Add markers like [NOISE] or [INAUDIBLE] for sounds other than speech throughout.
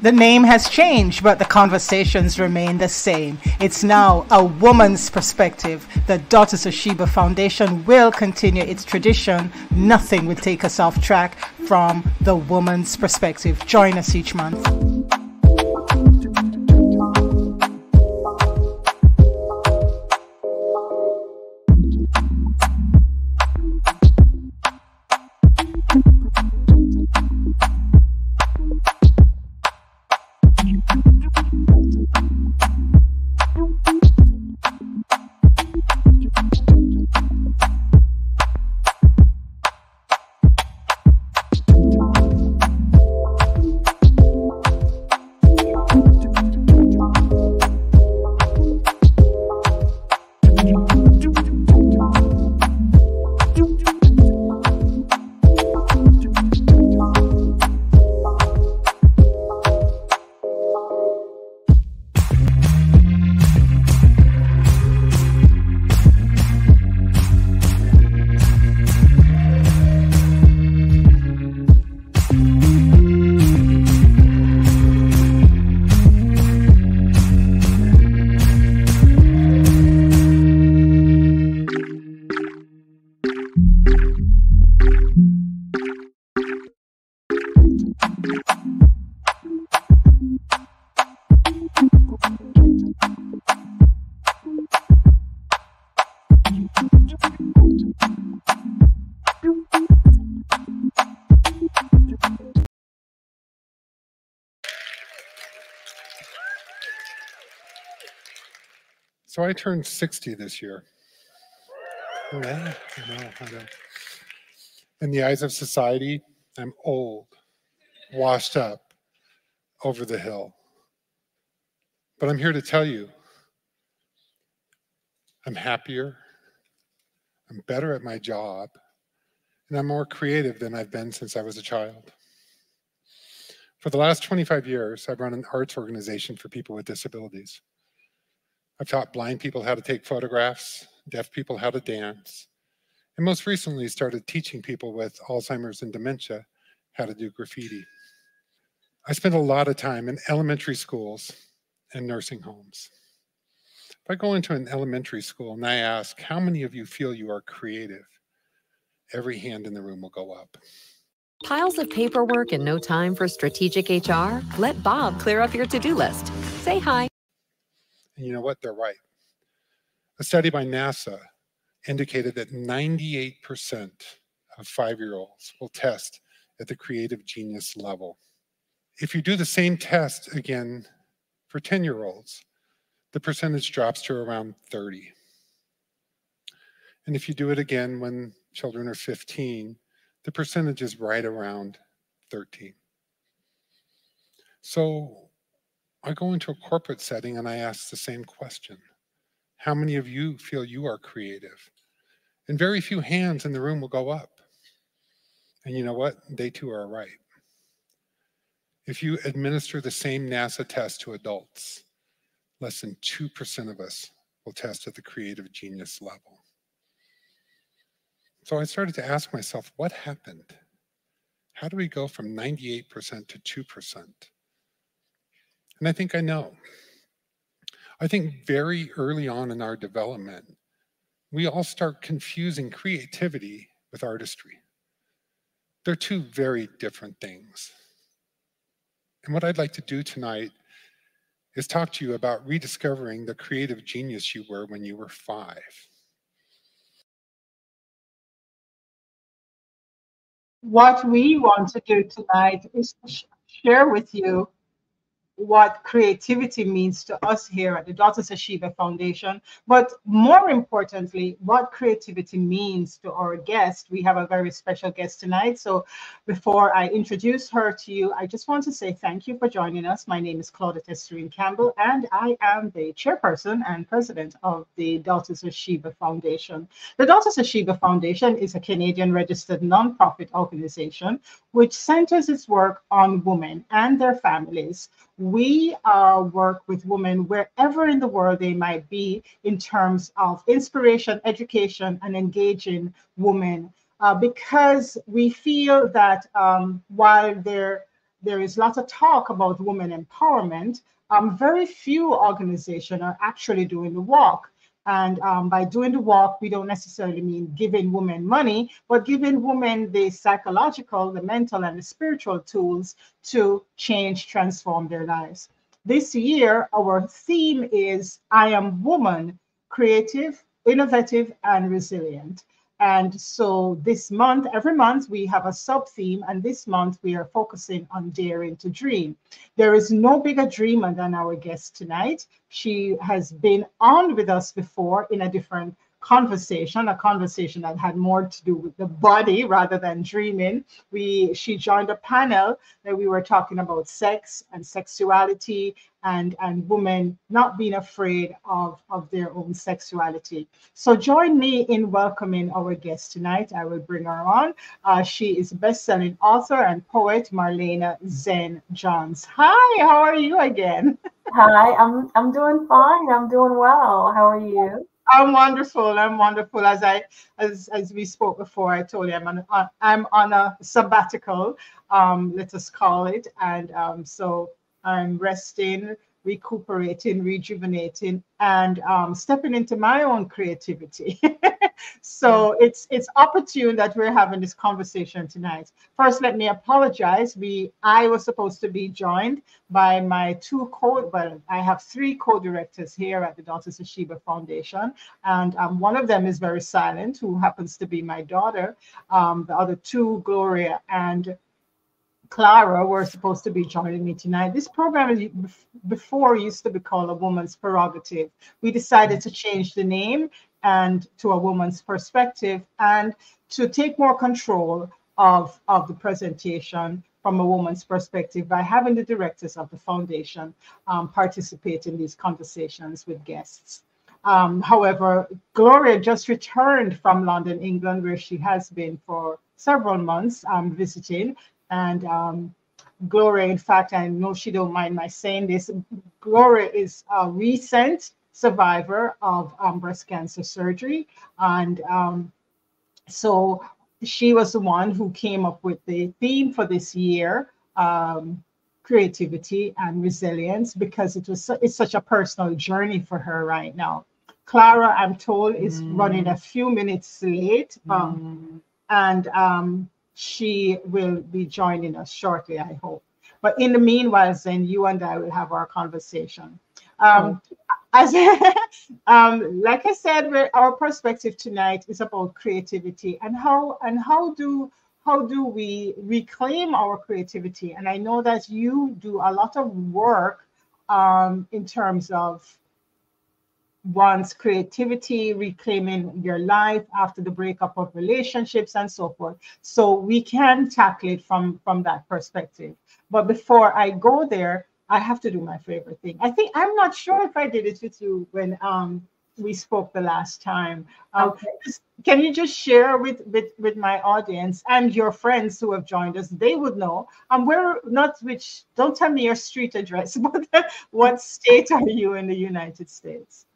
The name has changed, but the conversations remain the same. It's now a woman's perspective. The Daughters of Sheba Foundation will continue its tradition. Nothing will take us off track from the woman's perspective. Join us each month. So I turned 60 this year. Oh, yeah, I. In the eyes of society, I'm old, washed up, over the hill. But I'm here to tell you I'm happier, I'm better at my job, and I'm more creative than I've been since I was a child. For the last 25 years, I've run an arts organization for people with disabilities. I've taught blind people how to take photographs, deaf people how to dance, and most recently started teaching people with Alzheimer's and dementia how to do graffiti. I spent a lot of time in elementary schools and nursing homes. If I go into an elementary school and I ask, how many of you feel you are creative? Every hand in the room will go up. Piles of paperwork and no time for strategic HR? Let Bob clear up your to do list. Say hi. And you know what? They're right. A study by NASA indicated that 98% of five year olds will test at the creative genius level. If you do the same test again for 10 year olds, the percentage drops to around 30. And if you do it again when children are 15, the percentage is right around 13. So I go into a corporate setting and I ask the same question How many of you feel you are creative? And very few hands in the room will go up. And you know what? They too are right. If you administer the same NASA test to adults, less than 2% of us will test at the creative genius level. So I started to ask myself, what happened? How do we go from 98% to 2%? And I think I know. I think very early on in our development, we all start confusing creativity with artistry. They're two very different things. And what I'd like to do tonight is talk to you about rediscovering the creative genius you were when you were five. What we want to do tonight is share with you what creativity means to us here at the of Sheba Foundation, but more importantly, what creativity means to our guest. We have a very special guest tonight. So before I introduce her to you, I just want to say thank you for joining us. My name is Claudette Esterine Campbell, and I am the chairperson and president of the of Sheba Foundation. The of Sheba Foundation is a Canadian registered nonprofit organization which centers its work on women and their families we uh, work with women wherever in the world they might be in terms of inspiration, education, and engaging women uh, because we feel that um, while there there is lots of talk about women empowerment, um, very few organizations are actually doing the work. And um, by doing the work, we don't necessarily mean giving women money, but giving women the psychological, the mental, and the spiritual tools to change, transform their lives. This year, our theme is I am woman, creative, innovative, and resilient. And so this month, every month, we have a sub theme, and this month we are focusing on daring to dream. There is no bigger dreamer than our guest tonight. She has been on with us before in a different conversation, a conversation that had more to do with the body rather than dreaming. We she joined a panel that we were talking about sex and sexuality and and women not being afraid of of their own sexuality. So join me in welcoming our guest tonight. I will bring her on. Uh, she is best-selling author and poet Marlena Zen Johns. Hi, how are you again? [LAUGHS] Hi, I'm I'm doing fine. I'm doing well. How are you? I'm wonderful. I'm wonderful. As I as as we spoke before, I told you I'm on uh, I'm on a sabbatical. Um, let us call it, and um, so I'm resting, recuperating, rejuvenating, and um, stepping into my own creativity. [LAUGHS] so it's it's opportune that we're having this conversation tonight. First, let me apologize. We I was supposed to be joined by my two co well, I have three co-directors here at the of Sheba Foundation, and um, one of them is very silent, who happens to be my daughter. Um, the other two, Gloria and Clara were supposed to be joining me tonight. This program before used to be called a woman's prerogative. We decided to change the name and to a woman's perspective and to take more control of, of the presentation from a woman's perspective by having the directors of the foundation um, participate in these conversations with guests. Um, however, Gloria just returned from London, England, where she has been for several months um, visiting. And um, Gloria, in fact, I know she don't mind my saying this, Gloria is a recent survivor of um, breast cancer surgery. And um, so she was the one who came up with the theme for this year, um, creativity and resilience, because it was it's such a personal journey for her right now. Clara, I'm told, is mm. running a few minutes late, um, mm. and um, she will be joining us shortly, I hope. But in the meanwhile, then you and I will have our conversation. Um, as [LAUGHS] um, like I said, our perspective tonight is about creativity and how and how do how do we reclaim our creativity? And I know that you do a lot of work um, in terms of one's creativity, reclaiming your life after the breakup of relationships and so forth. So we can tackle it from from that perspective. But before I go there, I have to do my favorite thing. I think I'm not sure if I did it with you when um, we spoke the last time. Um, okay. Can you just share with, with with my audience and your friends who have joined us? They would know. Um, where not which? Don't tell me your street address, [LAUGHS] but what state are you in the United States?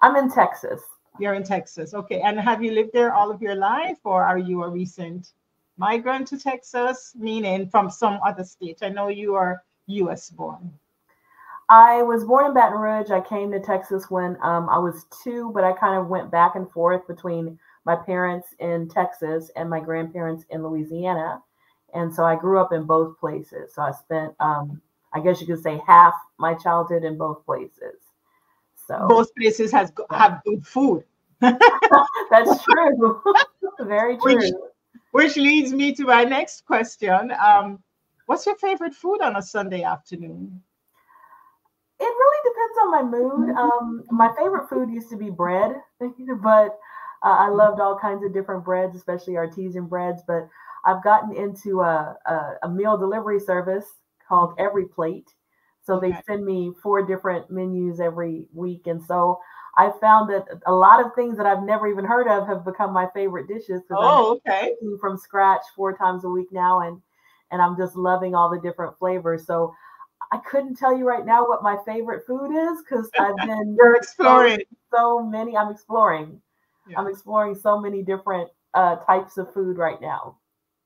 I'm in Texas. You're in Texas, okay. And have you lived there all of your life, or are you a recent migrant to Texas, meaning from some other state? I know you are U.S. born? I was born in Baton Rouge. I came to Texas when um, I was two, but I kind of went back and forth between my parents in Texas and my grandparents in Louisiana. And so I grew up in both places. So I spent, um, I guess you could say, half my childhood in both places. So both places has have good food. [LAUGHS] That's [LAUGHS] true. [LAUGHS] Very true. Which, which, leads me to my next question. Um, What's your favorite food on a Sunday afternoon? It really depends on my mood. Mm-hmm. Um, my favorite food used to be bread, but uh, I loved all kinds of different breads, especially artisan breads. But I've gotten into a, a, a meal delivery service called EveryPlate. So they send me four different menus every week. And so I found that a lot of things that I've never even heard of have become my favorite dishes. Oh, I'm okay. From scratch four times a week now. And and I'm just loving all the different flavors. So I couldn't tell you right now what my favorite food is because [LAUGHS] I've been You're exploring so, so many. I'm exploring. Yeah. I'm exploring so many different uh, types of food right now.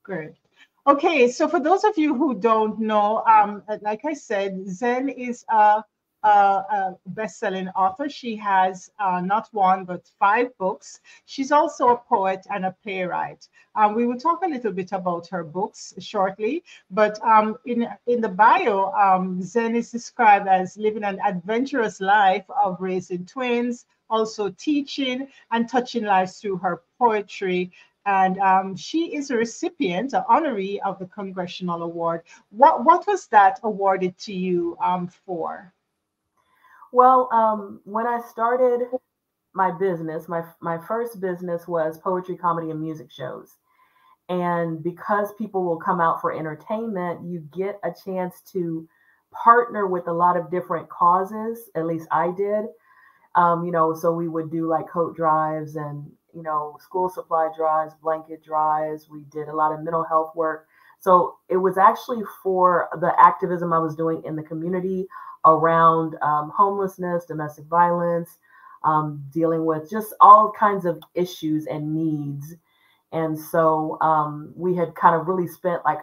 Great. Okay, so for those of you who don't know, um, like I said, Zen is a, a, a best-selling author. She has uh, not one but five books. She's also a poet and a playwright. Um, we will talk a little bit about her books shortly, but um, in in the bio, um, Zen is described as living an adventurous life of raising twins, also teaching and touching lives through her poetry and um, she is a recipient, an honoree of the Congressional Award. What what was that awarded to you um, for? Well, um, when I started my business, my my first business was poetry, comedy, and music shows. And because people will come out for entertainment, you get a chance to partner with a lot of different causes. At least I did. Um, you know, so we would do like coat drives and you know, school supply drives, blanket drives. We did a lot of mental health work. So it was actually for the activism I was doing in the community around um, homelessness, domestic violence, um, dealing with just all kinds of issues and needs. And so um, we had kind of really spent like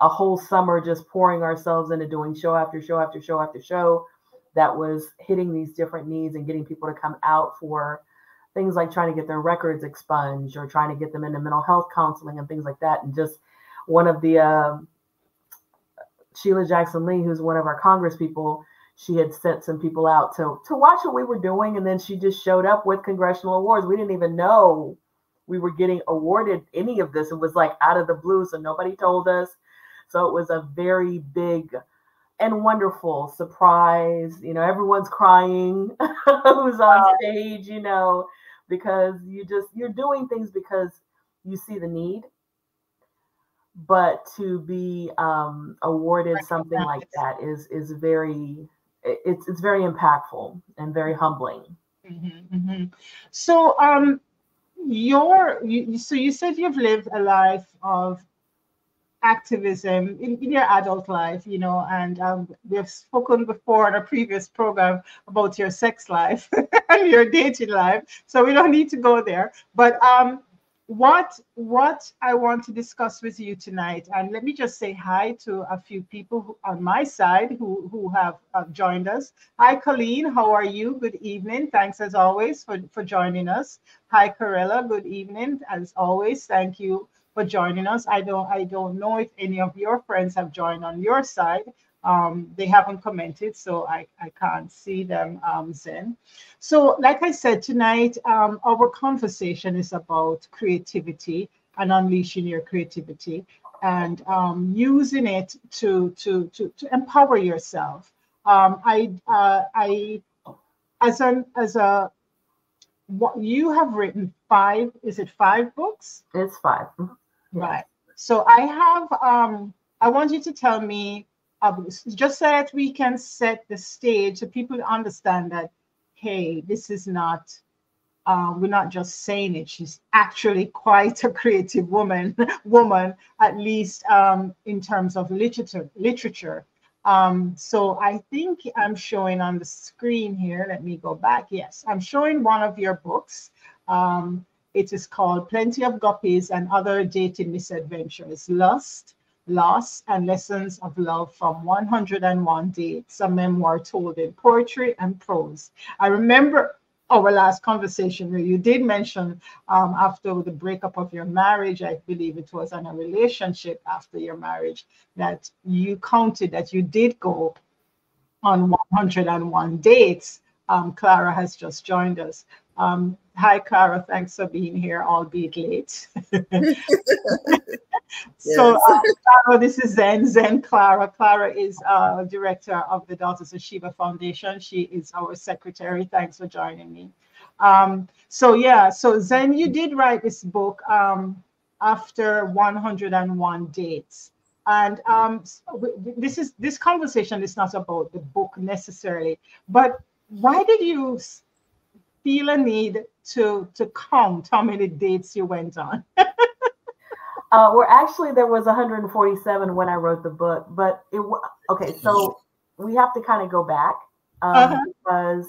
a whole summer just pouring ourselves into doing show after show after show after show that was hitting these different needs and getting people to come out for things like trying to get their records expunged or trying to get them into mental health counseling and things like that. And just one of the uh, Sheila Jackson Lee, who's one of our Congress people, she had sent some people out to to watch what we were doing, and then she just showed up with congressional awards. We didn't even know we were getting awarded any of this. It was like out of the blue, so nobody told us. So it was a very big and wonderful surprise. You know, everyone's crying [LAUGHS] who's on stage, you know, because you just you're doing things because you see the need. But to be um, awarded something like that is is very it's it's very impactful and very humbling. Mm-hmm, mm-hmm. so um your you, so you said you've lived a life of activism in, in, your adult life, you know, and um, we have spoken before in a previous program about your sex life [LAUGHS] and your dating life, so we don't need to go there. But um, what what I want to discuss with you tonight, and let me just say hi to a few people who, on my side who who have uh, joined us. Hi, Colleen, how are you? Good evening. Thanks as always for for joining us. Hi, Corella. Good evening as always. Thank you for joining us. I don't I don't know if any of your friends have joined on your side. Um, they haven't commented, so I, I can't see them, um, Zen. So, like I said, tonight um, our conversation is about creativity and unleashing your creativity and um, using it to, to, to, to empower yourself. Um, I, uh, I, as an as a what you have written five is it five books it's five Right. So I have, um, I want you to tell me, uh, just so that we can set the stage so people understand that, hey, this is not, uh, we're not just saying it. She's actually [LAUGHS] quite a creative woman, [LAUGHS] woman, at least um, in terms of literature. literature. Um, so I think I'm showing on the screen here. Let me go back. Yes, I'm showing one of your books. Um, it is called Plenty of Guppies and Other Dating Misadventures Lust, Loss, and Lessons of Love from 101 Dates, a memoir told in poetry and prose. I remember our last conversation where you did mention um, after the breakup of your marriage, I believe it was on a relationship after your marriage, that you counted that you did go on 101 dates. Um, Clara has just joined us. Um, hi, Clara. Thanks for being here, albeit late. [LAUGHS] so, uh, Clara, this is Zen. Zen Clara. Clara is uh, director of the Daughters of Sheba Foundation. She is our secretary. Thanks for joining me. Um, so, yeah, so Zen, you did write this book um, after 101 dates. And um, this is this conversation is not about the book necessarily, but why did you feel a need to to count how many dates you went on? [LAUGHS] uh, well, actually, there was 147 when I wrote the book, but it was okay. So we have to kind of go back um, uh-huh. because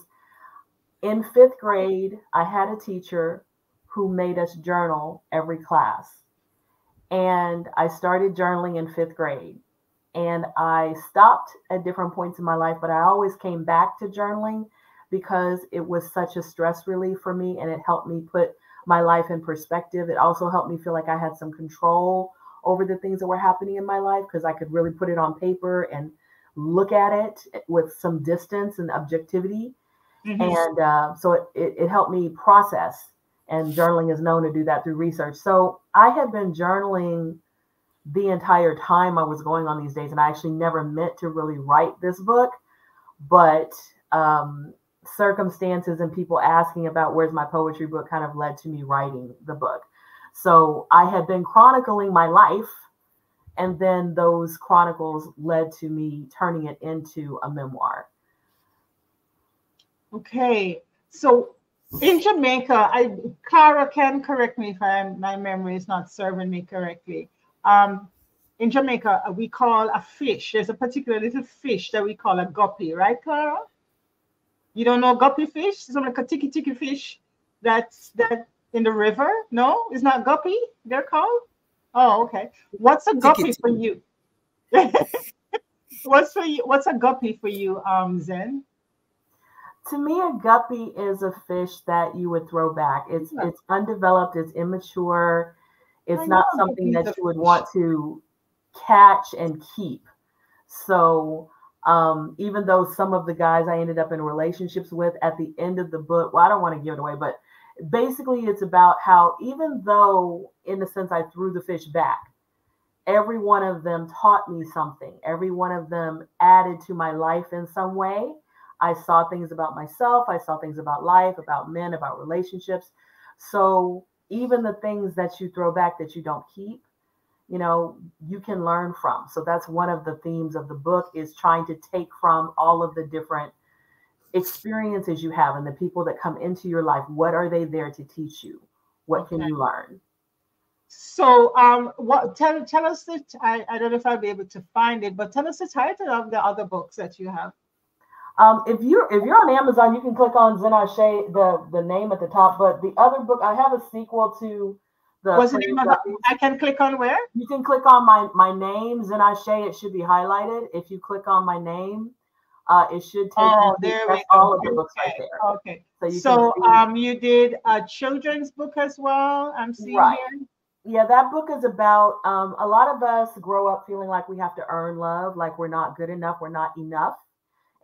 in fifth grade, I had a teacher who made us journal every class. and I started journaling in fifth grade. And I stopped at different points in my life, but I always came back to journaling because it was such a stress relief for me and it helped me put my life in perspective. It also helped me feel like I had some control over the things that were happening in my life because I could really put it on paper and look at it with some distance and objectivity. Mm-hmm. And uh, so it, it, it helped me process. And journaling is known to do that through research. So I had been journaling the entire time I was going on these days, and I actually never meant to really write this book, but um, circumstances and people asking about where's my poetry book kind of led to me writing the book. So I had been chronicling my life, and then those chronicles led to me turning it into a memoir. Okay, so in Jamaica, I Clara can correct me if I'm, my memory is not serving me correctly. Um, in Jamaica, we call a fish. There's a particular little fish that we call a guppy, right, Clara? You don't know guppy fish? It's like a tiki tiki fish that's that in the river. No, it's not guppy. They're called. Oh, okay. What's a guppy for you? [LAUGHS] what's for you? What's a guppy for you, um, Zen? To me, a guppy is a fish that you would throw back. It's yeah. it's undeveloped. It's immature it's I not something that you would want to catch and keep. So um, even though some of the guys I ended up in relationships with at the end of the book, well, I don't want to give it away, but basically it's about how even though in a sense I threw the fish back, every one of them taught me something. Every one of them added to my life in some way. I saw things about myself, I saw things about life, about men, about relationships. So even the things that you throw back that you don't keep you know you can learn from so that's one of the themes of the book is trying to take from all of the different experiences you have and the people that come into your life what are they there to teach you what okay. can you learn so um what tell tell us that I, I don't know if i'll be able to find it but tell us the title of the other books that you have um, if you're if you're on Amazon, you can click on Zen Ase, the the name at the top. But the other book, I have a sequel to. What's the name of I can click on where? You can click on my my name, Zen Ase. It should be highlighted. If you click on my name, uh, it should take oh, you there we all of the books okay. right there. Okay. So, you, so um, you did a children's book as well. I'm seeing right. here. Yeah, that book is about um, a lot of us grow up feeling like we have to earn love, like we're not good enough, we're not enough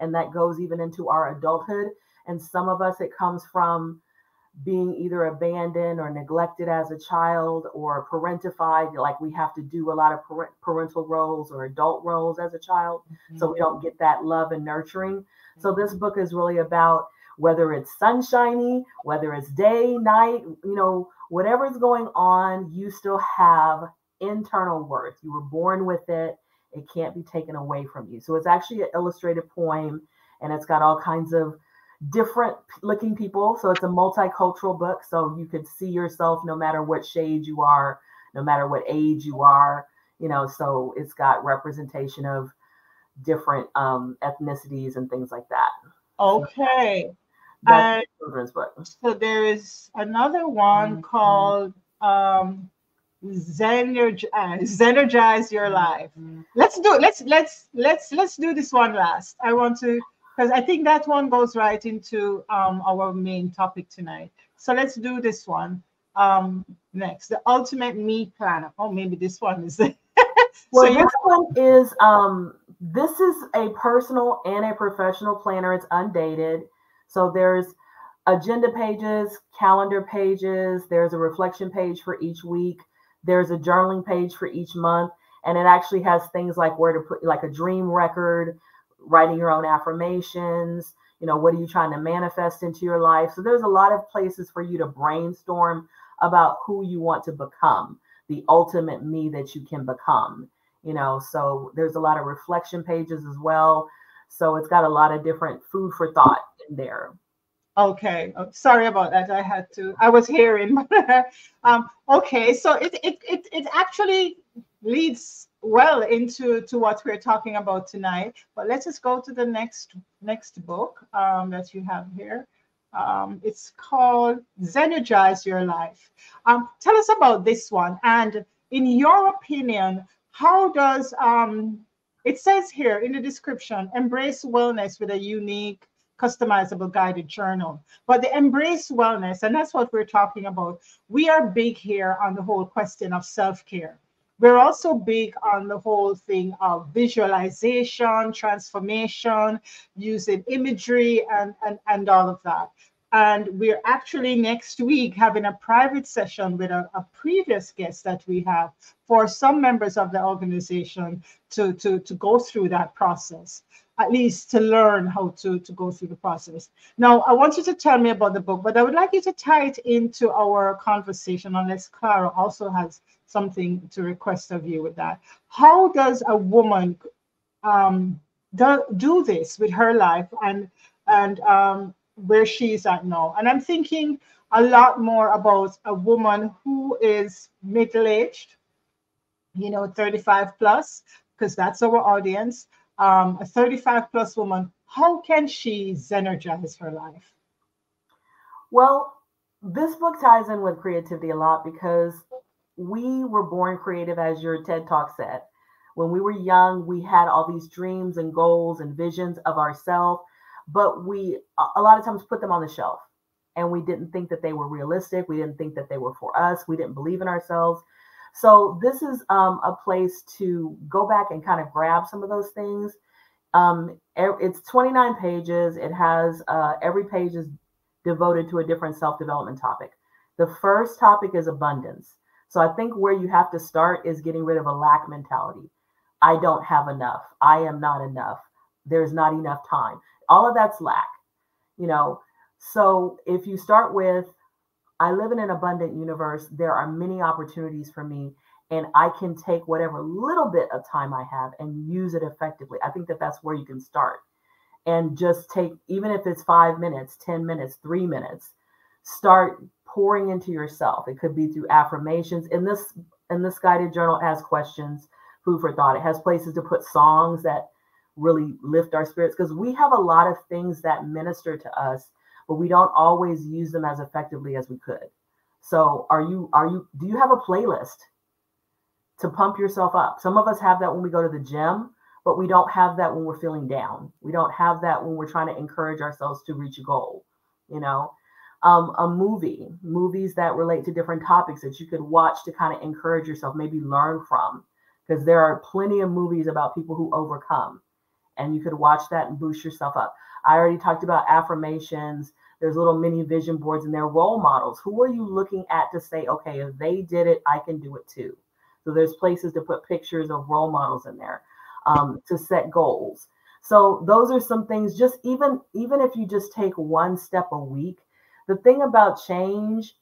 and that goes even into our adulthood. And some of us, it comes from being either abandoned or neglected as a child or parentified, like we have to do a lot of parental roles or adult roles as a child. Mm-hmm. So we don't get that love and nurturing. Mm-hmm. So this book is really about whether it's sunshiny, whether it's day, night, you know, whatever's going on, you still have internal worth. You were born with it. It can't be taken away from you. So it's actually an illustrated poem and it's got all kinds of different looking people. So it's a multicultural book. So you could see yourself no matter what shade you are, no matter what age you are, you know, so it's got representation of different um, ethnicities and things like that. Okay. Children's book. So there is another one mm-hmm. called um, Zenergize, Zenergize your life. Mm-hmm. Let's do it. Let's let's let's let's do this one last. I want to because I think that one goes right into um, our main topic tonight. So let's do this one um, next. The ultimate me planner. Oh, maybe this one is. [LAUGHS] well, so this one is um, this is a personal and a professional planner. It's undated, so there's agenda pages, calendar pages. There's a reflection page for each week. There's a journaling page for each month, and it actually has things like where to put like a dream record, writing your own affirmations. You know, what are you trying to manifest into your life? So there's a lot of places for you to brainstorm about who you want to become, the ultimate me that you can become. You know, so there's a lot of reflection pages as well. So it's got a lot of different food for thought in there. Okay, oh, sorry about that. I had to. I was hearing. [LAUGHS] um, okay, so it, it it it actually leads well into to what we're talking about tonight. But let's just go to the next next book um, that you have here. Um, it's called Zenergize Your Life. Um, tell us about this one and in your opinion, how does um, it says here in the description, embrace wellness with a unique customizable guided journal. But the embrace wellness, and that's what we're talking about. We are big here on the whole question of self-care. We're also big on the whole thing of visualization, transformation, using imagery and, and, and all of that. And we're actually next week having a private session with a, a, previous guest that we have for some members of the organization to, to, to go through that process, at least to learn how to, to go through the process. Now, I want you to tell me about the book, but I would like you to tie it into our conversation, unless Clara also has something to request of you with that. How does a woman um, do, do this with her life and and um, where she's at now. And I'm thinking a lot more about a woman who is middle aged, you know, 35 plus, because that's our audience. Um, a 35 plus woman, how can she energize her life? Well, this book ties in with creativity a lot because we were born creative, as your TED Talk said. When we were young, we had all these dreams and goals and visions of ourselves but we a lot of times put them on the shelf. And we didn't think that they were realistic. We didn't think that they were for us. We didn't believe in ourselves. So this is um, a place to go back and kind of grab some of those things. Um, it's 29 pages. It has uh, every page is devoted to a different self-development topic. The first topic is abundance so i think where you have to start is getting rid of a lack mentality. I don't have enough. I am not enough. There's not enough time. All of that's lack you know? So if you start with i live in an abundant universe. There are many opportunities for me and i can take whatever little bit of time i have and use it effectively. I think that that's where you can start. And just take even if it's five minutes 10 minutes three minutes start pouring into yourself. It could be through affirmations. In this in this guided journal has questions food for thought. It has places to put songs that really lift our spirits because we have a lot of things that minister to us but we don't always use them as effectively as we could. So are you are you do you have a playlist to pump yourself up? Some of us have that when we go to the gym but we don't have that when we're feeling down. We don't have that when we're trying to encourage ourselves to reach a goal you know um, a movie movies that relate to different topics that you could watch to kind of encourage yourself maybe learn from because there are plenty of movies about people who overcome and you could watch that and boost yourself up. I already talked about affirmations. There's little mini vision boards and they're role models. Who are you looking at to say, okay, if they did it, I can do it too? So there's places to put pictures of role models in there um, to set goals. So those are some things. Just even even if you just take one step a week, the thing about change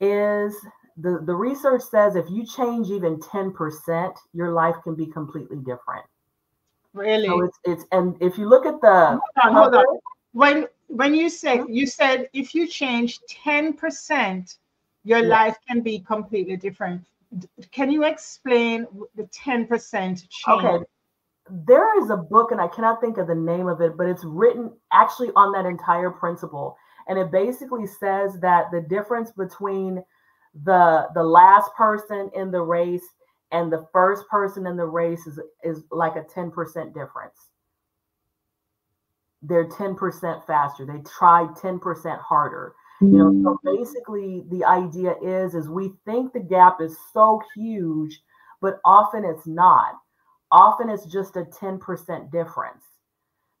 is the the research says if you change even 10%, your life can be completely different. Really? So it's, it's and if you look at the hold on, hold on. when when you said hmm? you said if you change 10%, your life can be completely different. Can you explain the 10% change? Okay. There is a book, and I cannot think of the name of it, but it's written actually on that entire principle. And it basically says that the difference between the the last person in the race and the first person in the race is is like a 10% difference they're 10% faster they tried 10% harder mm-hmm. you know so mm. basically the idea is is we think the gap is so huge but often it's not often it's just a 10% difference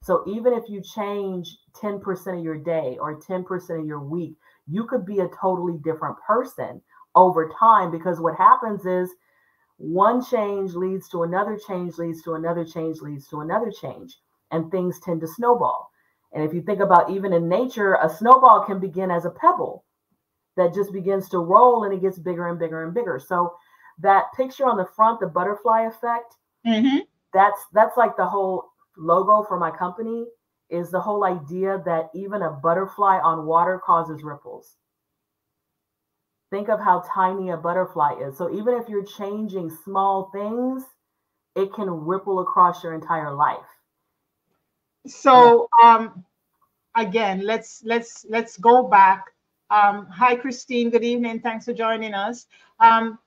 so even if you change 10% of your day or 10% of your week you could be a totally different person over time because what happens is one change leads to another change, leads to another change, leads to another change, and things tend to snowball. And if you think about even in nature, a snowball can begin as a pebble that just begins to roll and it gets bigger and bigger and bigger. So that picture on the front, the butterfly effect, mm-hmm. that's that's like the whole logo for my company is the whole idea that even a butterfly on water causes ripples think of how tiny a butterfly is. So even if you're changing small things, it can ripple across your entire life. So um again, let's let's let's go back. Um, hi Christine, good evening. Thanks for joining us. Um,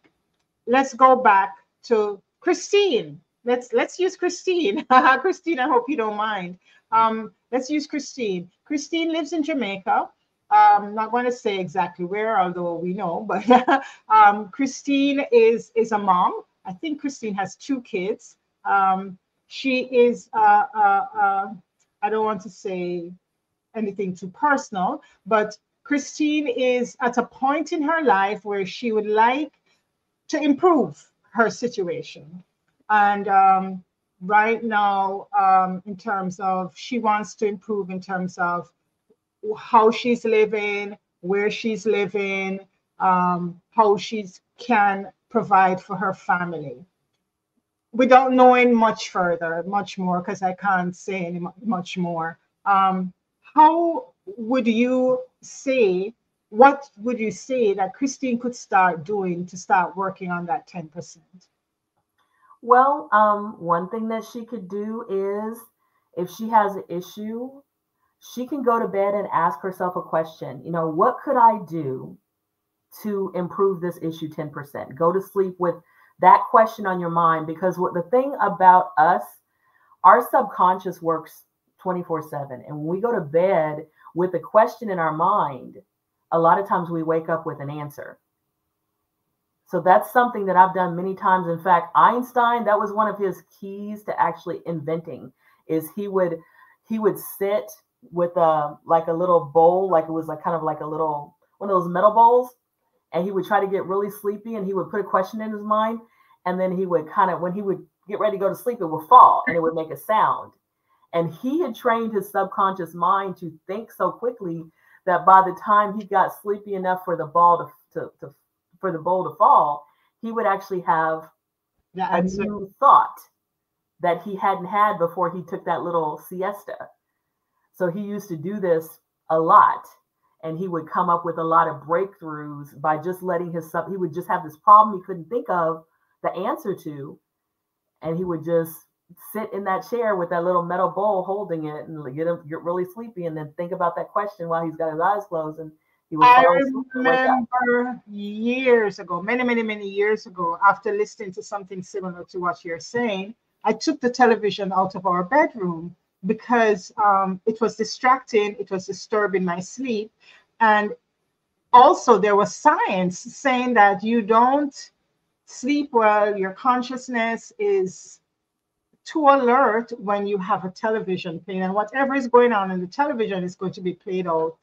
let's go back to Christine. Let's let's use Christine. [LAUGHS] Christine, I hope you don't mind. Um, let's use Christine. Christine lives in Jamaica. Um, not going to say exactly where, although we know, [LAUGHS] but um, Christine is is a mom. I think Christine has two kids. Um, she is. Uh, uh, uh, I don't want to say anything too personal, but Christine is at a point in her life where she would like to improve her situation. And um, right now, um, in terms of, she wants to improve in terms of how she's living, where she's living, um, how she can provide for her family. Without knowing much further, much more, because I can't say any much more. Um, how would you say, what would you say that Christine could start doing to start working on that 10%? Well, um, one thing that she could do is if she has an issue, she can go to bed and ask herself a question. You know, what could I do to improve this issue 10%? Go to sleep with that question on your mind because what the thing about us, our subconscious works 24 7. And when we go to bed with a question in our mind, a lot of times we wake up with an answer. So that's something that I've done many times. In fact, Einstein, that was one of his keys to actually inventing is he would he would sit with a like a little bowl, like it was like kind of like a little one of those metal bowls, and he would try to get really sleepy and he would put a question in his mind, and then he would kind of when he would get ready to go to sleep, it would fall and it would make a sound. And he had trained his subconscious mind to think so quickly that by the time he got sleepy enough for the ball to, to, to for the bowl to fall, he would actually have a new thought that he hadn't had before he took that little siesta. So he used to do this a lot and he would come up with a lot of breakthroughs by just letting his sub he would just have this problem he couldn't think of the answer to and he would just sit in that chair with that little metal bowl holding it and get him get really sleepy and then think about that question while he's got his eyes closed and I remember years ago, many, many, many years ago, after listening to something similar to what you're saying, I took the television out of our bedroom because um, it was distracting, it was disturbing my sleep. And also, there was science saying that you don't sleep well, your consciousness is too alert when you have a television playing, and whatever is going on in the television is going to be played out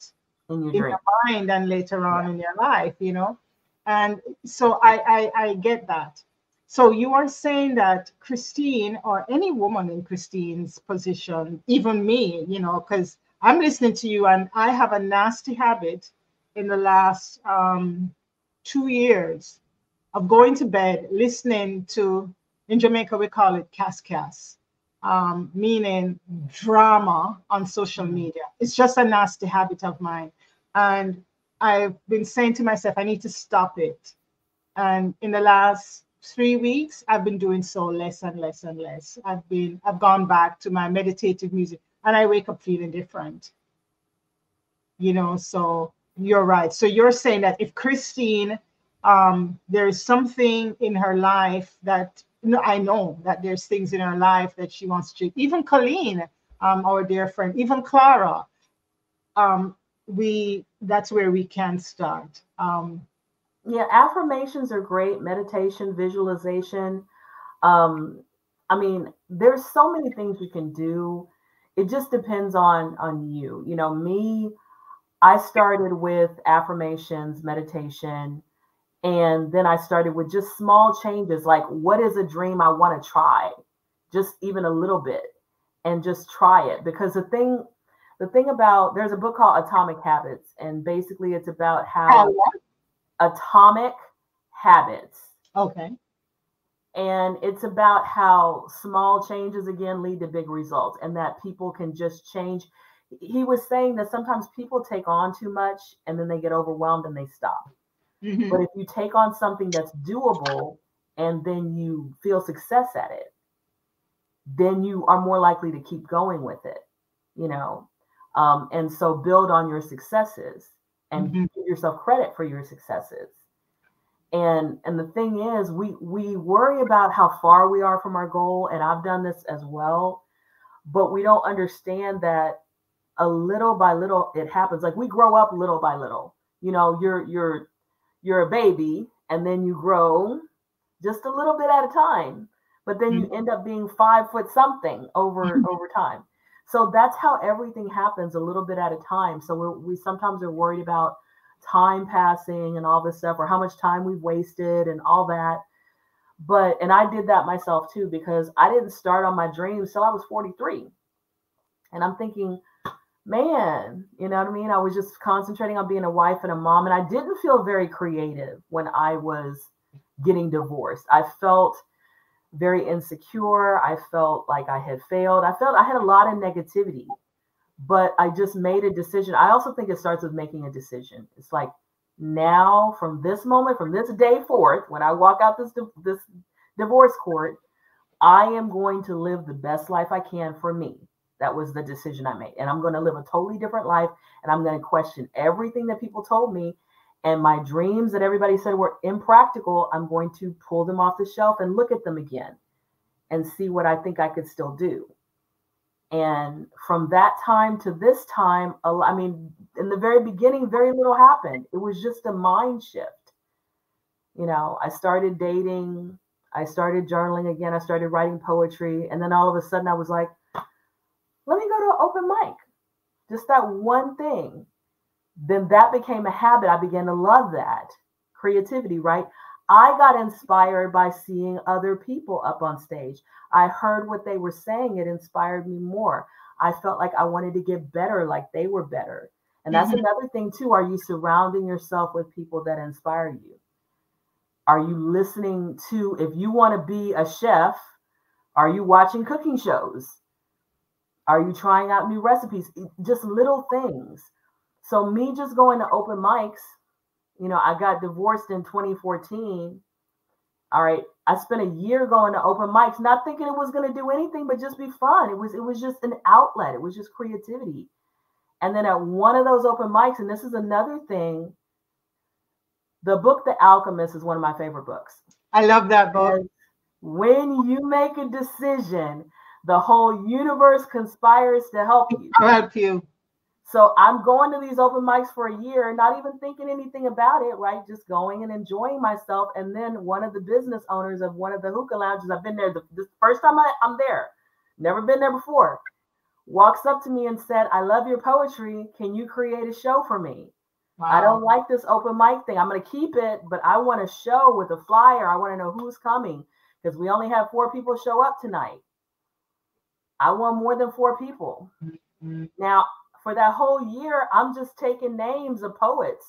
in your, in your mind and later on yeah. in your life, you know. And so I, I I get that. So you are saying that Christine or any woman in Christine's position, even me, you know, because I'm listening to you and I have a nasty habit in the last um, two years of going to bed listening to in Jamaica, we call it cascas, um, meaning drama on social mm-hmm. media. It's just a nasty habit of mine. And I've been saying to myself, I need to stop it. And in the last three weeks, I've been doing so less and less and less. I've been, I've gone back to my meditative music and I wake up feeling different. You know, so you're right. So you're saying that if Christine, um, there's something in her life that I know that there's things in her life that she wants to. Even Colleen, um, our dear friend, even Clara, um, we that's where we can start. Um, yeah, affirmations are great. Meditation, visualization. Um, I mean, there's so many things you can do. It just depends on on you. You know, me. I started with affirmations, meditation, and then I started with just small changes like, what is a dream I want to try? Just even a little bit and just try it. Because the thing, the thing about there's a book called Atomic Habits, and basically it's about how atomic habits. Okay. And it's about how small changes again lead to big results and that people can just change. He was saying that sometimes people take on too much and then they get overwhelmed and they stop. Mm-hmm. But if you take on something that's doable and then you feel success at it, then you are more likely to keep going with it, you know. Um, and so build on your successes and mm-hmm. give yourself credit for your successes. And and the thing is, we we worry about how far we are from our goal, and I've done this as well, but we don't understand that a little by little it happens. Like we grow up little by little. You know, you're you're you're a baby, and then you grow just a little bit at a time, but then mm-hmm. you end up being five foot something over [LAUGHS] over time. So that's how everything happens a little bit at a time. So we sometimes are worried about time passing and all this stuff or how much time we've wasted and all that. But and i did that myself too because i didn't start on my dreams till i was 43 and i'm thinking man you know what i mean? I was just concentrating on being a wife and a mom and i didn't feel very creative when i was getting divorced. I felt very insecure i felt like i had failed i felt i had a lot of negativity but I just made a decision. I also think it starts with making a decision. It's like now, from this moment, from this day forth, when I walk out this this divorce court, I am going to live the best life I can for me. That was the decision I made, and I'm going to live a totally different life. And I'm going to question everything that people told me, and my dreams that everybody said were impractical. I'm going to pull them off the shelf and look at them again, and see what I think I could still do. And from that time to this time, I mean, in the very beginning, very little happened. It was just a mind shift. You know, I started dating, I started journaling again, I started writing poetry. And then all of a sudden, I was like, let me go to an open mic. Just that one thing. Then that became a habit. I began to love that creativity, right? I got inspired by seeing other people up on stage. I heard what they were saying. It inspired me more. I felt like I wanted to get better like they were better. And that's mm-hmm. another thing, too. Are you surrounding yourself with people that inspire you? Are you listening to, if you want to be a chef, are you watching cooking shows? Are you trying out new recipes? Just little things. So, me just going to open mics you know, I got divorced in 2014. All right. I spent a year going to open mics, not thinking it was going to do anything but just be fun. It was it was just an outlet. It was just creativity. And then at one of those open mics, and this is another thing, the book The Alchemist is one of my favorite books. I love that book. when you make a decision, the whole universe conspires to help you. I'll help you. So I'm going to these open mics for a year, not even thinking anything about it, right? Just going and enjoying myself. And then one of the business owners of one of the hookah lounges, I've been there the, the first time I, I'm there, never been there before, walks up to me and said, I love your poetry. Can you create a show for me? Wow. I don't like this open mic thing. I'm going to keep it, but I want a show with a flyer. I want to know who's coming because we only have four people show up tonight. I want more than four people. Mm-hmm. Now, for that whole year, I'm just taking names of poets.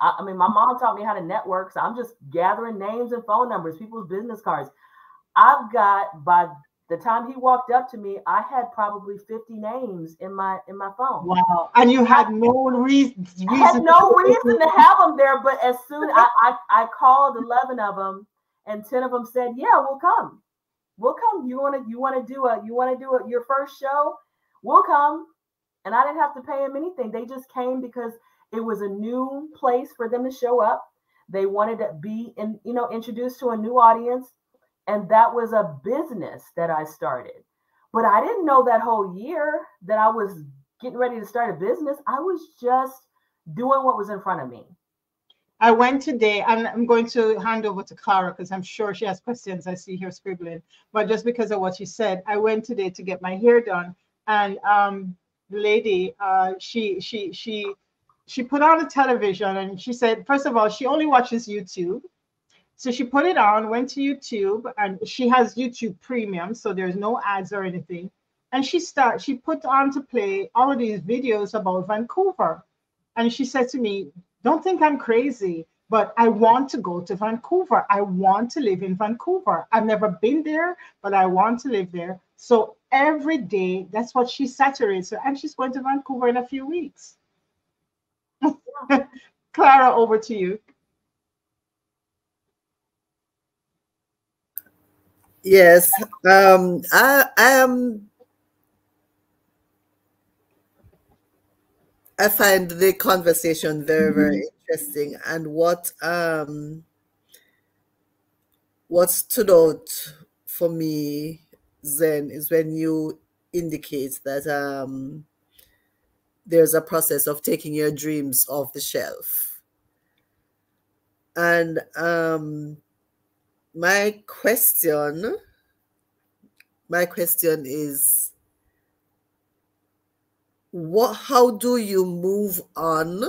I, I, mean, my mom taught me how to network, so I'm just gathering names and phone numbers, people's business cards. I've got by the time he walked up to me, I had probably 50 names in my in my phone. Wow. And you had no reason, reason I had no reason to have them there, but as soon I, I I called 11 of them and 10 of them said, "Yeah, we'll come. We'll come. You want to you want to do a you want to do a, your first show? We'll come." And I didn't have to pay them anything. They just came because it was a new place for them to show up. They wanted to be in, you know, introduced to a new audience. And that was a business that I started. But I didn't know that whole year that I was getting ready to start a business. I was just doing what was in front of me. I went today, and I'm going to hand over to Clara because I'm sure she has questions. I see her scribbling, but just because of what she said, I went today to get my hair done, and um, lady, uh, she she she she put on a television and she said, first of all, she only watches YouTube. So she put it on, went to YouTube, and she has YouTube Premium, so there's no ads or anything. And she start she put on to play all of these videos about Vancouver. And she said to me, Don't think I'm crazy, but I want to go to Vancouver. I want to live in Vancouver. I've never been there, but I want to live there. So every day. That's what she saturates her. And she's going to Vancouver in a few weeks. [LAUGHS] Clara, over to you. Yes, um, I am. I find the conversation very, very mm-hmm. interesting, and what um, what stood out for me, Zen, is when you indicate that um, there's a process of taking your dreams off the shelf. And um, my question, my question is, what? How do you move on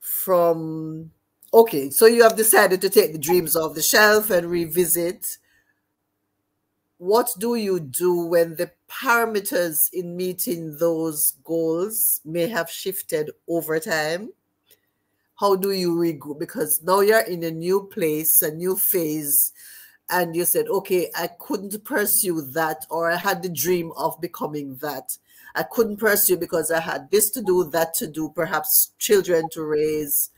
from? Okay, so you have decided to take the dreams off the shelf and revisit. What do you do when the parameters in meeting those goals may have shifted over time? How do you regroup? Because now you're in a new place, a new phase, and you said, okay, I couldn't pursue that, or I had the dream of becoming that. I couldn't pursue because I had this to do, that to do, perhaps children to raise,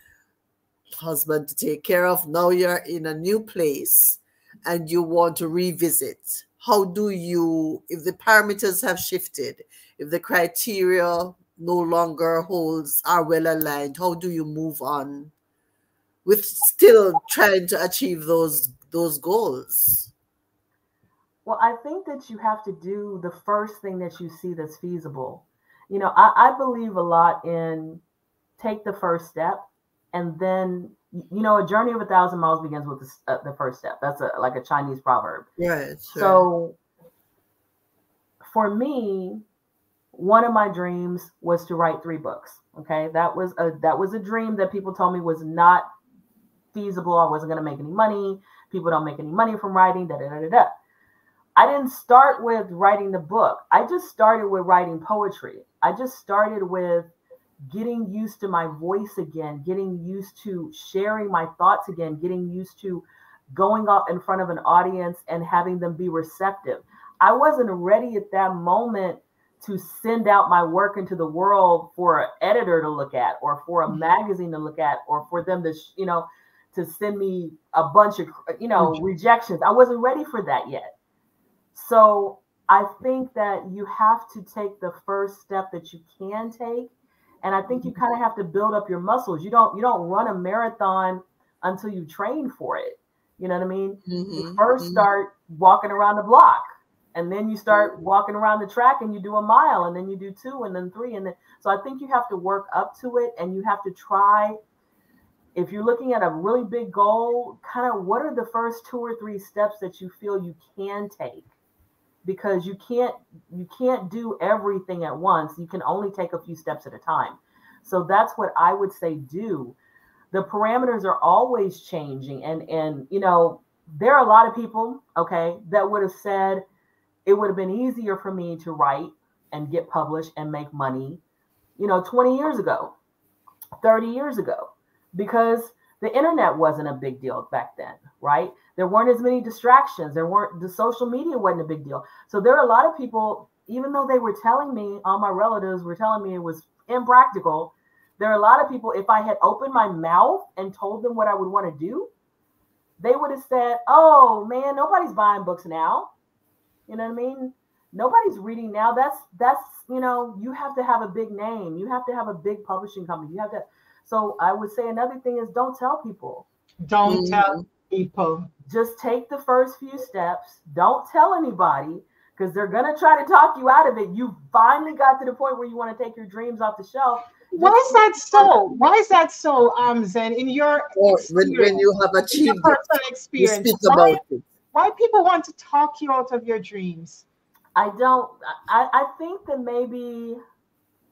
husband to take care of. Now you're in a new place and you want to revisit how do you, if the parameters have shifted, if the criteria no longer holds, are well aligned, how do you move on with still trying to achieve those those goals? Well, I think that you have to do the first thing that you see that's feasible. You know, I, I believe a lot in take the first step and then you know, a journey of a thousand miles begins with the, uh, the first step. That's a like a Chinese proverb. Right. Sure. So, for me, one of my dreams was to write three books. Okay, that was a that was a dream that people told me was not feasible. I wasn't going to make any money. People don't make any money from writing. Da da da da da. I didn't start with writing the book. I just started with writing poetry. I just started with getting used to my voice again, getting used to sharing my thoughts again, getting used to going up in front of an audience and having them be receptive. I wasn't ready at that moment to send out my work into the world for an editor to look at or for a mm-hmm. magazine to look at or for them to you know to send me a bunch of you know rejections i wasn't ready for that yet so i think that you have to take the first step that you can take and i think you kind of have to build up your muscles you don't you don't run a marathon until you train for it you know what i mean mm-hmm. you 1st mm-hmm. start walking around the block and then you start mm-hmm. walking around the track and you do a mile and then you do two and then three and then so i think you have to work up to it and you have to try if you're looking at a really big goal kind of what are the first two or three steps that you feel you can take because you can't you can't do everything at once. You can only take a few steps at a time. So that's what i would say do. The parameters are always changing and and you know there are a lot of people okay that would have said it would have been easier for me to write and get published and make money you know 20 years ago 30 years ago because the internet wasn't a big deal back then right there weren't as many distractions. There weren't the social media wasn't a big deal. So there are a lot of people, even though they were telling me, all my relatives were telling me it was impractical. There are a lot of people, if I had opened my mouth and told them what I would want to do, they would have said, Oh man, nobody's buying books now. You know what I mean? Nobody's reading now. That's that's you know, you have to have a big name. You have to have a big publishing company. You have to so I would say another thing is don't tell people. Don't mm-hmm. tell people just take the first few steps. Don't tell anybody because they're going to try to talk you out of it. You finally got to the point where you want to take your dreams off the shelf. Why is that so? Why is that so, um, Zen? In your when, when you have achieved personal experience, why, why people want to talk you out of your dreams? I don't. I, I think that maybe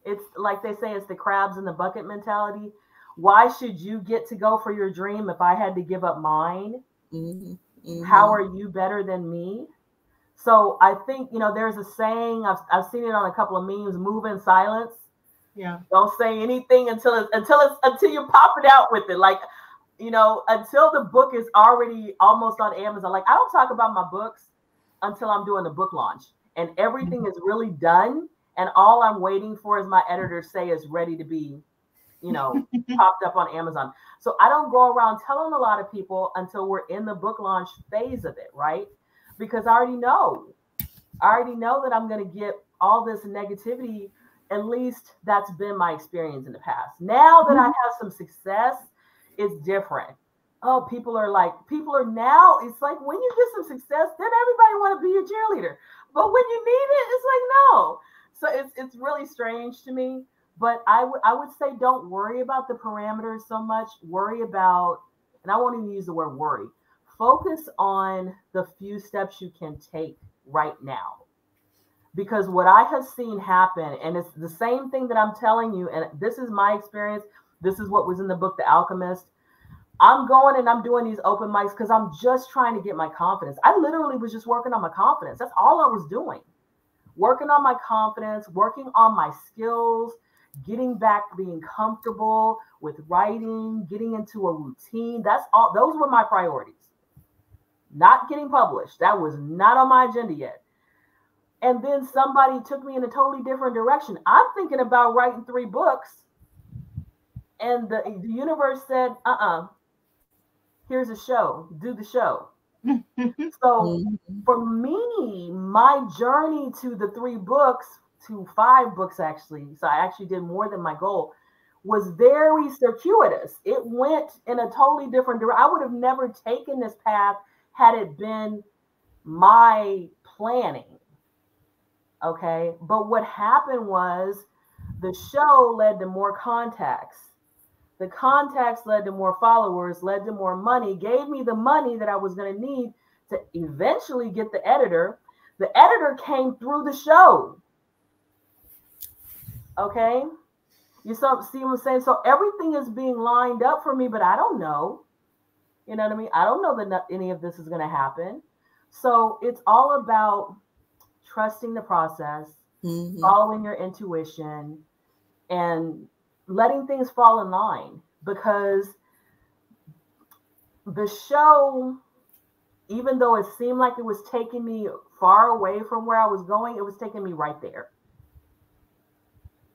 it's like they say, it's the crabs in the bucket mentality. Why should you get to go for your dream if I had to give up mine? Mm-hmm. Mm-hmm. How are you better than me? So I think, you know, there's a saying, I've, I've seen it on a couple of memes, move in silence. Yeah. Don't say anything until it's until it's until you pop it out with it. Like, you know, until the book is already almost on Amazon. Like, I don't talk about my books until I'm doing the book launch and everything mm-hmm. is really done. And all I'm waiting for is my editor say is ready to be you know, popped up on Amazon. So I don't go around telling a lot of people until we're in the book launch phase of it, right? Because I already know, I already know that I'm going to get all this negativity. At least that's been my experience in the past. Now that I mm-hmm. have some success, it's different. oh, people are like, people are now, it's like when you get some success, then everybody want to be your cheerleader. But when you need it, it's like, no. So it's it's really strange to me. But I would I would say don't worry about the parameters so much. Worry about, and I won't even use the word worry. Focus on the few steps you can take right now. Because what I have seen happen, and it's the same thing that I'm telling you, and this is my experience. This is what was in the book, The Alchemist I'm going and I'm doing these open mics because I'm just trying to get my confidence. I literally was just working on my confidence. That's all I was doing. Working on my confidence, working on my skills, getting back being comfortable with writing, getting into a routine. That's all those were my priorities. Not getting published. That was not on my agenda yet. And then somebody took me in a totally different direction. I'm thinking about writing three books. And the, the universe said, uh uh-uh, uh here's a show, do the show. [LAUGHS] so mm-hmm. for me, my journey to the three books, to five books actually, so I actually did more than my goal, was very circuitous. It went in a totally different direction. I would have never taken this path had it been my planning. Okay. But what happened was the show led to more contacts the contacts led to more followers, led to more money, gave me the money that I was going to need to eventually get the editor. The editor came through the show. Okay. You saw, see what I'm saying? So everything is being lined up for me, but I don't know. You know what I mean? I don't know that any of this is going to happen. So it's all about trusting the process, mm-hmm. following your intuition, and letting things fall in line because the show, even though it seemed like it was taking me far away from where I was going, it was taking me right there.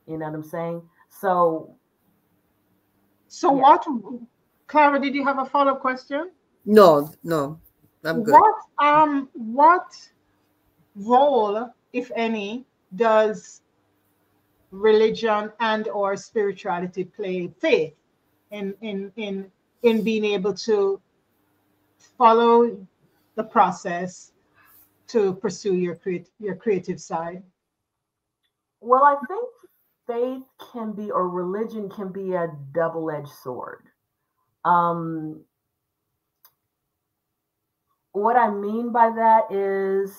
You know what I'm saying? So, so yeah. what, Clara? Did you have a follow up question? No, no, I'm good. What um, what role, if any, does religion and or spirituality play faith in in in in being able to follow the process to pursue your create your creative side well i think faith can be or religion can be a double-edged sword um what i mean by that is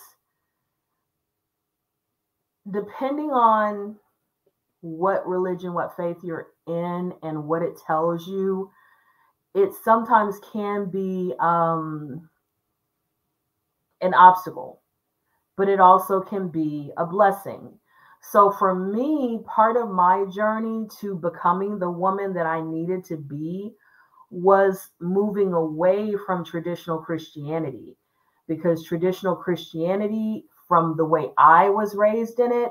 depending on what religion, what faith you're in, and what it tells you, it sometimes can be um, an obstacle, but it also can be a blessing. So, for me, part of my journey to becoming the woman that I needed to be was moving away from traditional Christianity because traditional Christianity, from the way I was raised in it,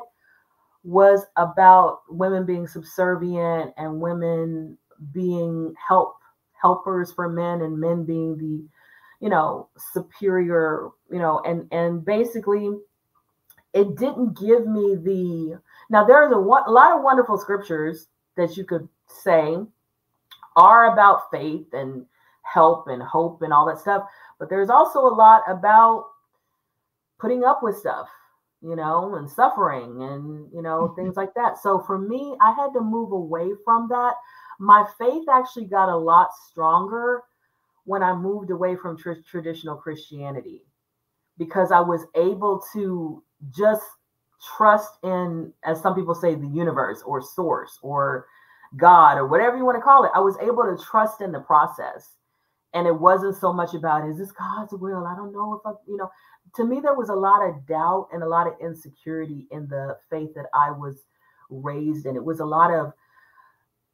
was about women being subservient and women being help helpers for men and men being the you know superior you know and and basically it didn't give me the now there's a, a lot of wonderful scriptures that you could say are about faith and help and hope and all that stuff but there's also a lot about putting up with stuff you know, and suffering and, you know, mm-hmm. things like that. So for me, I had to move away from that. My faith actually got a lot stronger when I moved away from tr- traditional Christianity because I was able to just trust in, as some people say, the universe or source or God or whatever you want to call it. I was able to trust in the process. And it wasn't so much about, is this God's will? I don't know if I, you know, to me, there was a lot of doubt and a lot of insecurity in the faith that I was raised in. It was a lot of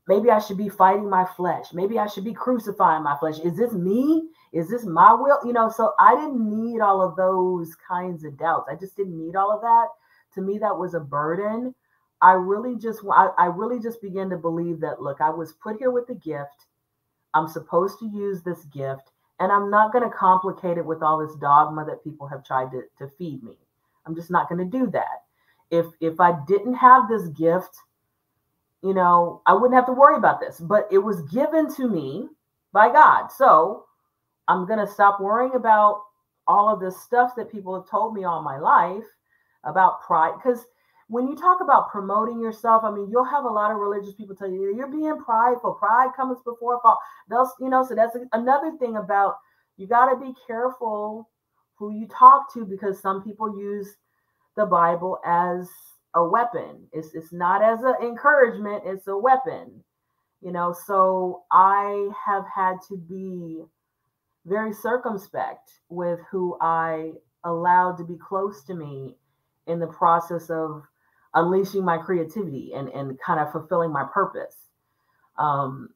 maybe I should be fighting my flesh. Maybe I should be crucifying my flesh. Is this me? Is this my will? You know, so I didn't need all of those kinds of doubts. I just didn't need all of that. To me, that was a burden. I really just I, I really just began to believe that look, I was put here with a gift. I'm supposed to use this gift and I'm not going to complicate it with all this dogma that people have tried to, to feed me. I'm just not going to do that. If if I didn't have this gift, you know, I wouldn't have to worry about this. But it was given to me by God. So I'm going to stop worrying about all of the stuff that people have told me all my life about pride. Because when you talk about promoting yourself, I mean, you'll have a lot of religious people tell you you're being prideful. Pride comes before fall. They'll, you know, so that's another thing about you got to be careful who you talk to because some people use the Bible as a weapon. It's it's not as an encouragement, it's a weapon. You know, so I have had to be very circumspect with who I allowed to be close to me in the process of unleashing my creativity and, and kind of fulfilling my purpose. Um,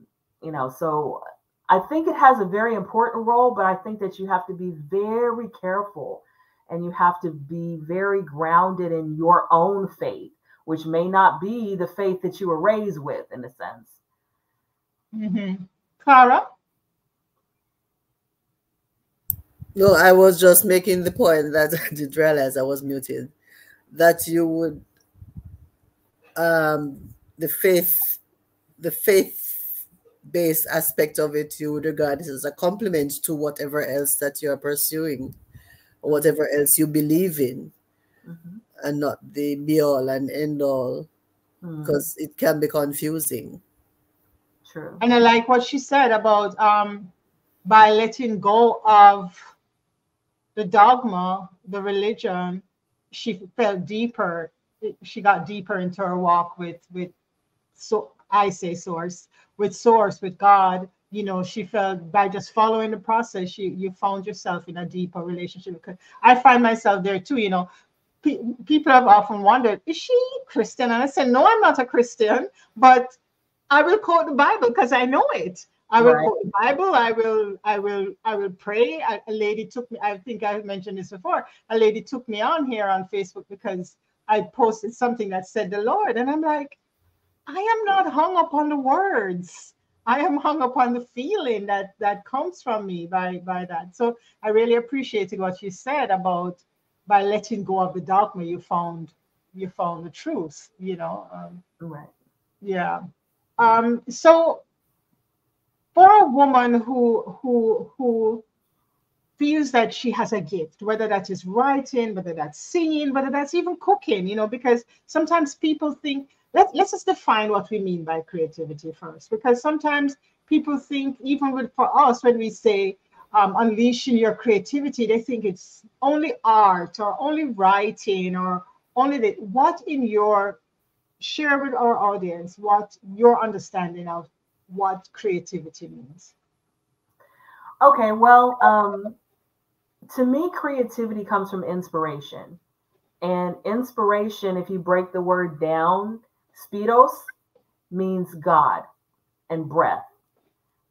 you know, so I think it has a very important role, but I think that you have to be very careful and you have to be very grounded in your own faith, which may not be the faith that you were raised with, in a sense. Mm-hmm. Clara? No, I was just making the point that [LAUGHS] I did realize I was muted. That you would um the faith the faith based aspect of it you would regard it as a complement to whatever else that you're pursuing or whatever else you believe in mm-hmm. and not the be all and end all because mm. it can be confusing true and i like what she said about um by letting go of the dogma the religion she felt deeper she got deeper into her walk with with so i say source with source with god you know she felt by just following the process you you found yourself in a deeper relationship because i find myself there too you know pe- people have often wondered is she christian and i said no i'm not a christian but i will quote the bible because i know it I will right. quote the Bible. I will, I will, I will pray. A, a lady took me. I think I mentioned this before. A lady took me on here on Facebook because I posted something that said the Lord, and I'm like, I am not hung up on the words. I am hung upon the feeling that that comes from me by by that. So I really appreciated what you said about by letting go of the dogma, you found you found the truth. You know, um, right? Yeah. Um, so for a woman who who who feels that she has a gift, whether that is writing, whether that's singing, whether that's even cooking, you know, because sometimes people think let, let's just define what we mean by creativity first because sometimes people think even with for us when we say um, unleashing your creativity they think it's only art or only writing or only the what in your share with our audience what your understanding of what creativity means. Okay well um, to me creativity comes from inspiration. And inspiration if you break the word down Spiros means God and breath,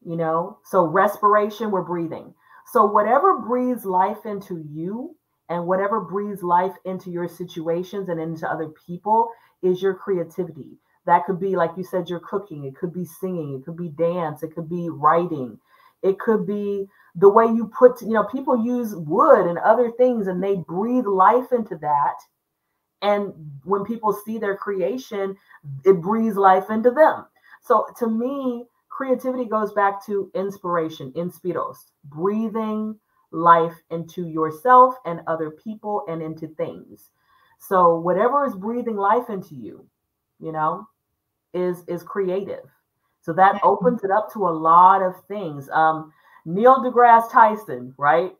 you know? So respiration, we're breathing. So whatever breathes life into you and whatever breathes life into your situations and into other people is your creativity. That could be, like you said, your cooking, it could be singing, it could be dance, it could be writing, it could be the way you put, you know, people use wood and other things and they breathe life into that and when people see their creation, it breathes life into them. So to me, creativity goes back to inspiration, inspiros, breathing life into yourself and other people and into things. So whatever is breathing life into you, you know, is is creative. So that opens it up to a lot of things. Um, Neil deGrasse Tyson, right?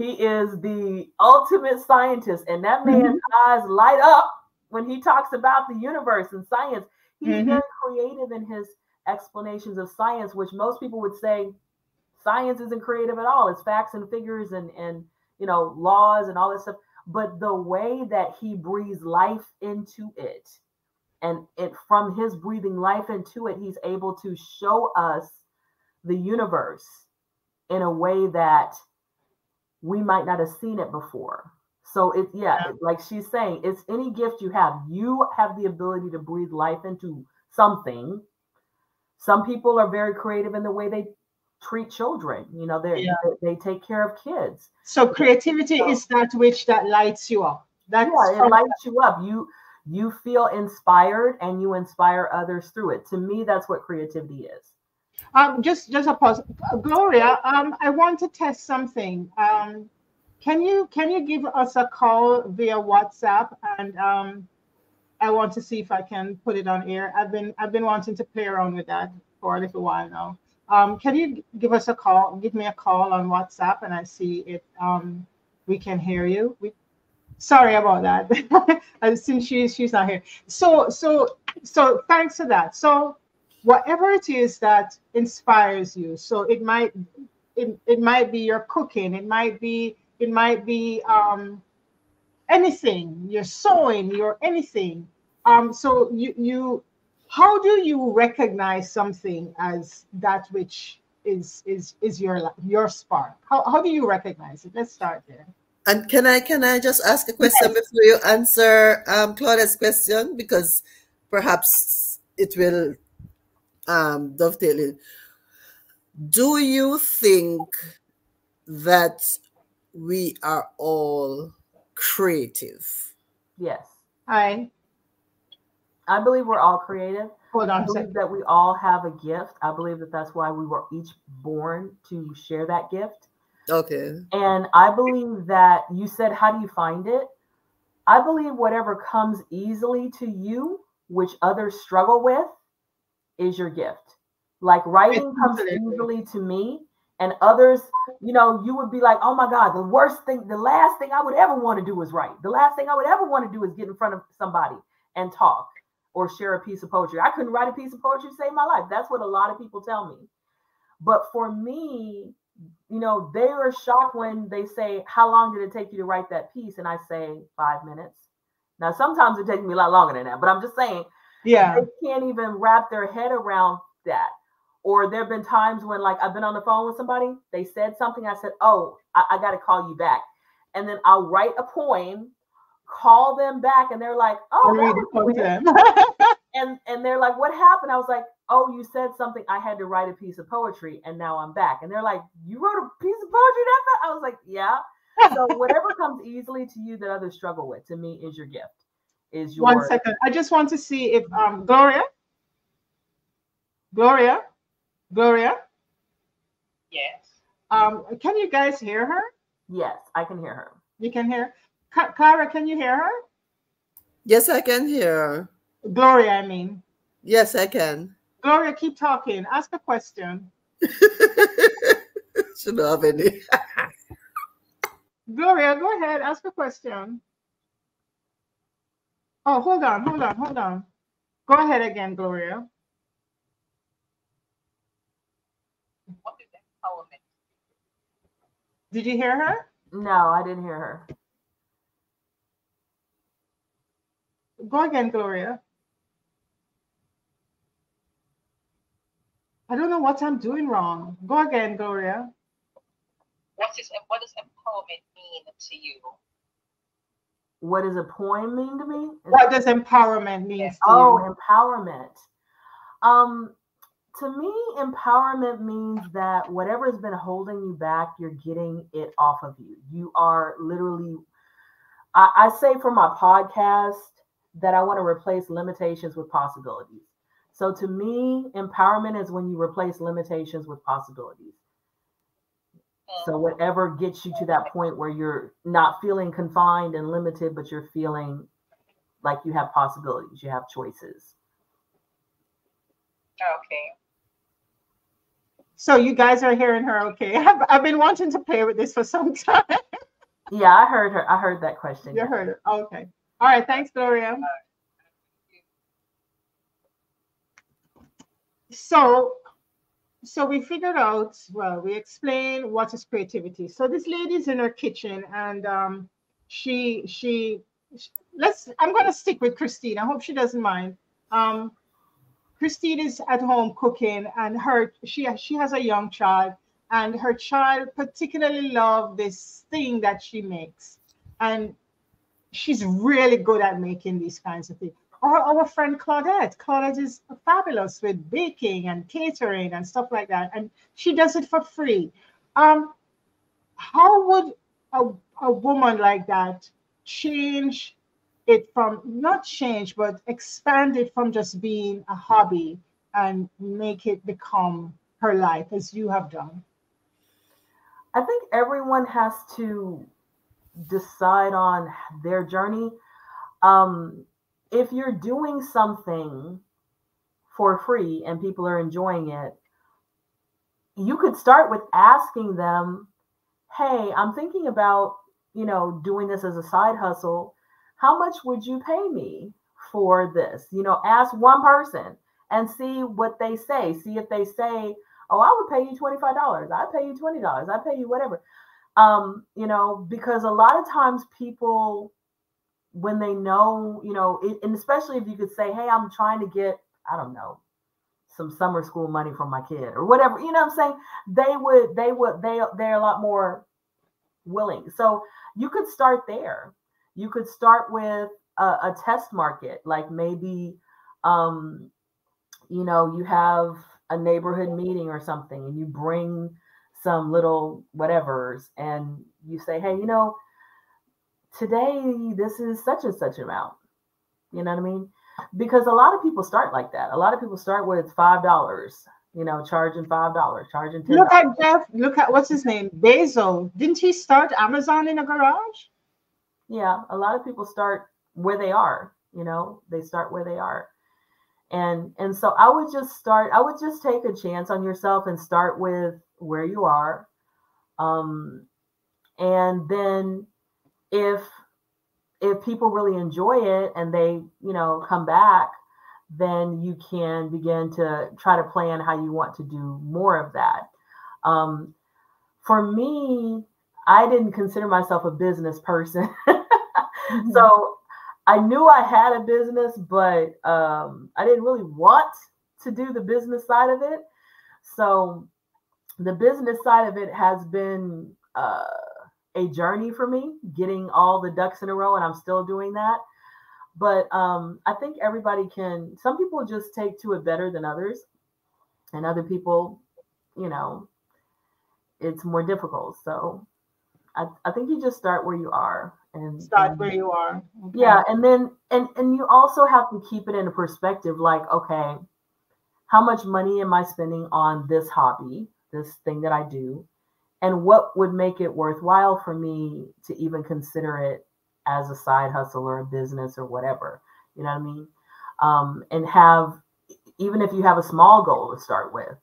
He is the ultimate scientist, and that man's mm-hmm. eyes light up when he talks about the universe and science. He's mm-hmm. very creative in his explanations of science, which most people would say science isn't creative at all. It's facts and figures and and you know laws and all that stuff. But the way that he breathes life into it, and it from his breathing life into it, he's able to show us the universe in a way that we might not have seen it before. So it's yeah, yeah. like she's saying, it's any gift you have. You have the ability to breathe life into something. Some people are very creative in the way they treat children. You know, they yeah. they, they take care of kids. So creativity so, is that which that lights you up. That's yeah, it lights you up. You you feel inspired and you inspire others through it. To me, that's what creativity is. Um, just just a pause. Gloria, um, I want to test something. Um, can you can you give us a call via WhatsApp and um, I want to see if I can put it on air. I've been I've been wanting to play around with that for a little while now. Um, can you give us a call? Give me a call on WhatsApp and I see if um, we can hear you. We, sorry about that. [LAUGHS] Since she's she's not here. So so so thanks for that. So whatever it is that inspires you. So it might it, it might be your cooking. It might be it might be um, anything. You're sewing. You're anything. Um, so you you how do you recognize something as that which is is is your your spark? How how do you recognize it? Let's start there. And can I can I just ask a question yes. before you answer um, Claudia's question because perhaps it will um, dovetail it. Do you think that we are all creative? Yes. Hi. I believe we're all creative. Hold on I believe that we all have a gift. I believe that that's why we were each born to share that gift. Okay. And I believe that you said, How do you find it? I believe whatever comes easily to you, which others struggle with, is your gift. Like writing comes easily to me, and others, you know, you would be like, oh my God, the worst thing, the last thing I would ever want to do is write. The last thing I would ever want to do is get in front of somebody and talk or share a piece of poetry. I couldn't write a piece of poetry to save my life. That's what a lot of people tell me. But for me, you know, they are shocked when they say, How long did it take you to write that piece? And I say, Five minutes. Now, sometimes it takes me a lot longer than that, but I'm just saying, yeah, they can't even wrap their head around that. Or there have been times when, like, I've been on the phone with somebody, they said something, I said, Oh, I, I got to call you back. And then I'll write a poem, call them back, and they're like, Oh, [LAUGHS] and and they're like, What happened? I was like, Oh, you said something. I had to write a piece of poetry, and now I'm back. And they're like, You wrote a piece of poetry that? I was like, Yeah. so whatever comes easily to you that others struggle with, to me, is your gift. Is your one second. I just want to see if um Gloria, Gloria, Gloria. Yes. Um, can you guys hear her? Yes, I can hear her. You can hear. Clara, can you hear her? Yes, I can hear. Gloria, I mean. Yes, I can. Gloria, keep talking. Ask a question. [LAUGHS] Should have any. [LAUGHS] Gloria, go ahead. Ask a question. Oh, hold on, hold on, hold on. Go ahead again, Gloria. What is empowerment? Did you hear her? No, I didn't hear her. Go again, Gloria. I don't know what I'm doing wrong. Go again, Gloria. What is what does empowerment mean to you? What does a poem mean to me? What does empowerment mean to oh, you? empowerment. Um, to me, empowerment means that whatever has been holding you back, you're getting it off of you. You are literally, I, I say for my podcast that I want to replace limitations with possibilities. So to me, empowerment is when you replace limitations with possibilities. So whatever gets you to that point where you're not feeling confined and limited, but you're feeling like you have possibilities, you have choices. Okay. So you guys are hearing her okay. [LAUGHS] I've, I've been wanting to play with this for some [LAUGHS] time. yeah, I heard her. I heard that question. You heard her. Okay. All right. Thanks, Gloria. so so we figured out well we explained what is creativity. So this lady's in her kitchen and um she she let's i'm going to stick with christine. I hope she doesn't mind. Um christine is at home cooking and her she she has a young child and her child particularly love this thing that she makes. And she's really good at making these kinds of things or our friend Claudette. Claudette is fabulous with baking and catering and stuff like that, and she does it for free. Um, how would a, a woman like that change it from not change, but expand it from just being a hobby and make it become her life as you have done? I think everyone has to decide on their journey. Um, if you're doing something for free and people are enjoying it, you could start with asking them, Hey, I'm thinking about, you know, doing this as a side hustle. How much would you pay me for this? You know, ask one person and see what they say. See if they say, Oh, I would pay you $25. I'd pay you $20. I'd pay you whatever. Um, you know, because a lot of times people, when they know, you know, it, and especially if you could say, Hey, I'm trying to get, I don't know, some summer school money from my kid or whatever, you know what I'm saying? They would, they would, they, they're a lot more willing. So you could start there. You could start with a, a test market, like maybe, um, you know, you have a neighborhood meeting or something and you bring some little whatevers and you say, hey, you know, today this is such and such amount. You know what I mean? Because a lot of people start like that. A lot of people start with five dollars, you know, charging five dollars, charging ten. Look at Jeff. Look at what's his name, Bezos. Didn't he start Amazon in a garage? Yeah, a lot of people start where they are. You know, they start where they are and and so i would just start i would just take a chance on yourself and start with where you are um and then if if people really enjoy it and they you know come back then you can begin to try to plan how you want to do more of that um for me i didn't consider myself a business person [LAUGHS] mm-hmm. so I knew I had a business, but um, I didn't really want to do the business side of it. So the business side of it has been uh, a journey for me, getting all the ducks in a row, and I'm still doing that. But um, I think everybody can. Some people just take to it better than others, and other people, you know, it's more difficult. So I, I think you just start where you are and start and, where you are. Okay. Yeah, and then and and you also have to keep it in a perspective. Like, okay, how much money am I spending on this hobby, this thing that I do, and what would make it worthwhile for me to even consider it as a side hustle or a business or whatever. You know what I mean? Um, and have even if you have a small goal to start with,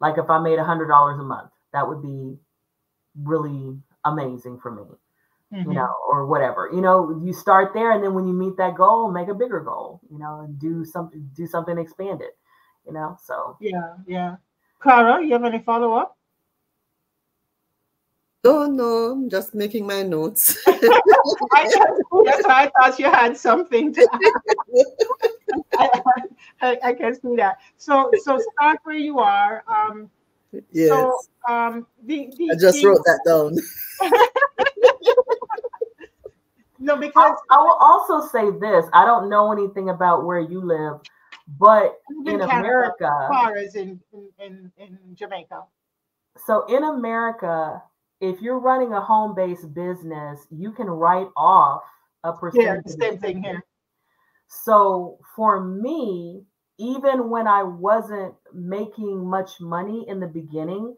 like if I made a hundred dollars a month, that would be really amazing for me mm-hmm. you know, or whatever. You know, you start there, and then when you meet that goal, make a bigger goal. You know, and do something, do something, expand it. You know, so yeah, yeah. Clara, you have any follow up? Oh no, I'm just making my notes. [LAUGHS] I, that's why I thought you had something to [LAUGHS] I, I, I, can see that. So so start where you are. Um yes. so um the, the I just the, wrote that down. [LAUGHS] no, because I, I, will also say this: I don't know anything about where you live, but in, in America, as far as in, in in Jamaica. So in America, if you're running a home-based business, you can write off a percentage. Yeah, same thing here. So for me, even when I wasn't making much money in the beginning,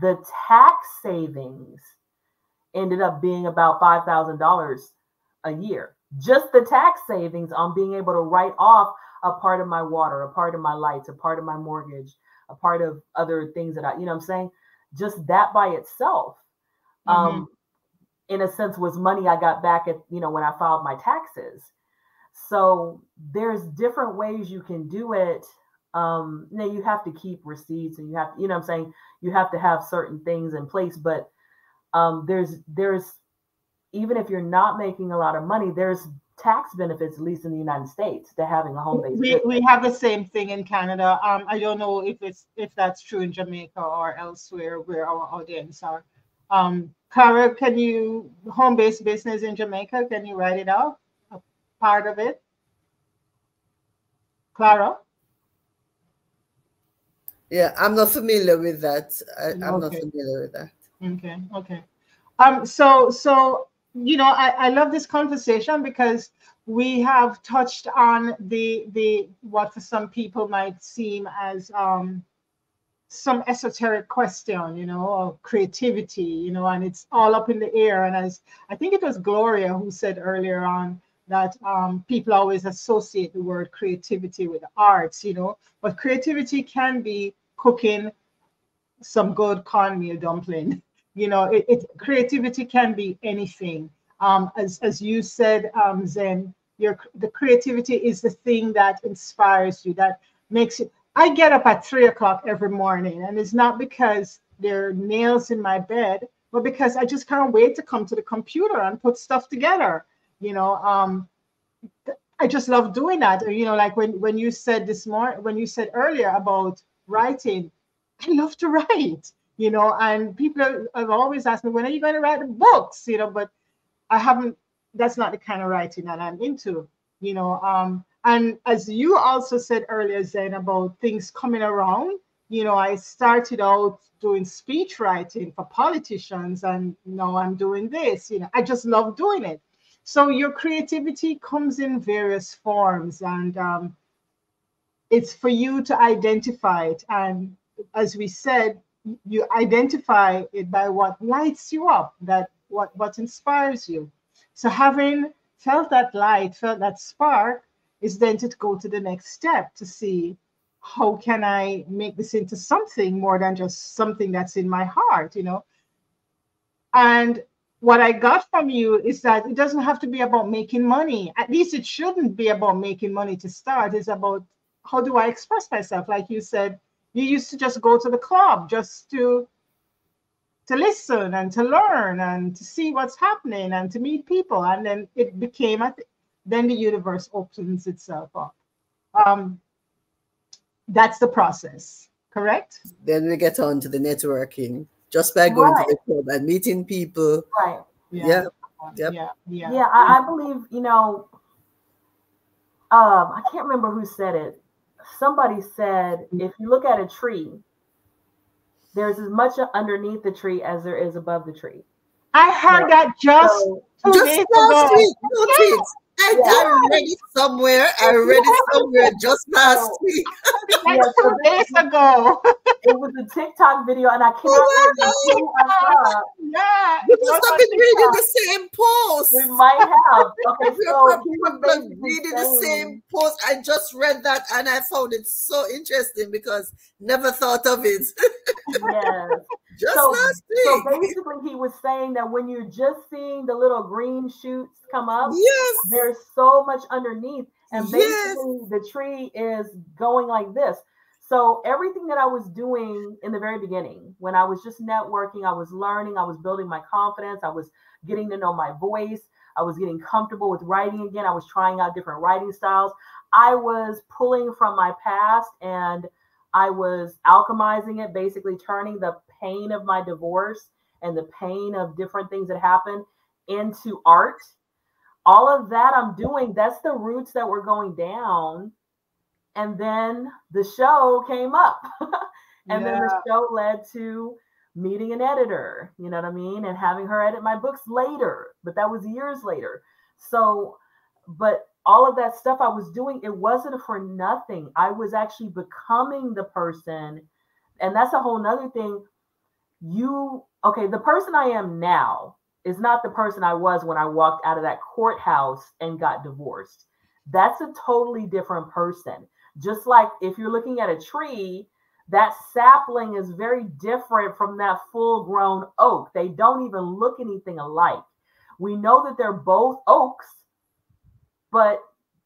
the tax savings ended up being about $5,000 a year. Just the tax savings on being able to write off a part of my water, a part of my lights, a part of my mortgage, a part of other things that I, you know I'm saying? Just that by itself, mm-hmm. um, in a sense, was money I got back at, you know, when I filed my taxes. So there's different ways you can do it. Um, now you have to keep receipts and you have, you know I'm saying? You have to have certain things in place, but um, there's there's even if you're not making a lot of money, there's tax benefits, at least in the United States, to having a home base. We, we have the same thing in Canada. Um, I don't know if it's if that's true in Jamaica or elsewhere where our audience are. Um, Cara, can you home based business in Jamaica? Can you write it out? A part of it. Clara. Yeah, I'm not familiar with that. I, am okay. not familiar with that. Okay, okay. Um, so so you know, I, I love this conversation because we have touched on the the what for some people might seem as um some esoteric question, you know, of creativity, you know, and it's all up in the air. And as I think it was Gloria who said earlier on that um, people always associate the word creativity with arts, you know, but creativity can be cooking some good cornmeal dumpling. [LAUGHS] You know, it, it creativity can be anything. Um, as as you said, um, Zen, your the creativity is the thing that inspires you, that makes it. I get up at three o'clock every morning, and it's not because there are nails in my bed, but because I just can't wait to come to the computer and put stuff together. You know, um, I just love doing that. You know, like when when you said this morning, when you said earlier about writing, I love to write, you know, and people have always asked me, when are you going to write books, you know, but I haven't, that's not the kind of writing that I'm into, you know. Um, and as you also said earlier, Zen, about things coming around, you know, I started out doing speech writing for politicians, and now I'm doing this, you know, I just love doing it. So your creativity comes in various forms, and um, it's for you to identify it. And as we said, you identify it by what lights you up, that what, what inspires you. So having felt that light, felt that spark, is then to go to the next step to see how can I make this into something more than just something that's in my heart, you know. And what I got from you is that it doesn't have to be about making money. At least it shouldn't be about making money to start. It's about how do I express myself? Like you said, you used to just go to the club just to to listen and to learn and to see what's happening and to meet people. And then it became, then the universe opens itself up. Um, that's the process, correct? Then we get on to the networking just by going right. to the club and meeting people. Right. Yeah. Yeah. Yep. Yeah. Yeah. Yeah. I, I believe, you know, um, I can't remember who said it, somebody said if you look at a tree, there's as much underneath the tree as there is above the tree. I heard that just so, just last week. Yes. I, yeah. I read it somewhere. I read it somewhere just last week. [LAUGHS] like two days ago. it was a TikTok video, and I [LAUGHS] oh cannot oh remember. Yeah, you must have been reading the same post. We might have. [LAUGHS] Okay, so reading the same post. I just read that, and I found it so interesting because never thought of it. yes. Just so, last week. So basically, he was saying that when you're just seeing the little green shoots come up, yes, there's so much underneath, and basically yes. the tree is going like this. So everything that I was doing in the very beginning, when I was just networking, I was learning, I was building my confidence, I was getting to know my voice, I was getting comfortable with writing again, I was trying out different writing styles. I was pulling from my past and I was alchemizing it, basically turning the pain of my divorce and the pain of different things that happened into art. All of that I'm doing, that's the roots that were going down. And then the show came up. [LAUGHS] and yeah. then the show led to meeting an editor, you know what I mean? And having her edit my books later, but that was years later. So, but all of that stuff I was doing, it wasn't for nothing. I was actually becoming the person. And that's a whole nother thing you okay the person i am now is not the person i was when i walked out of that courthouse and got divorced. That's a totally different person. Just like if you're looking at a tree that sapling is very different from that full grown oak. They don't even look anything alike. We know that they're both oaks but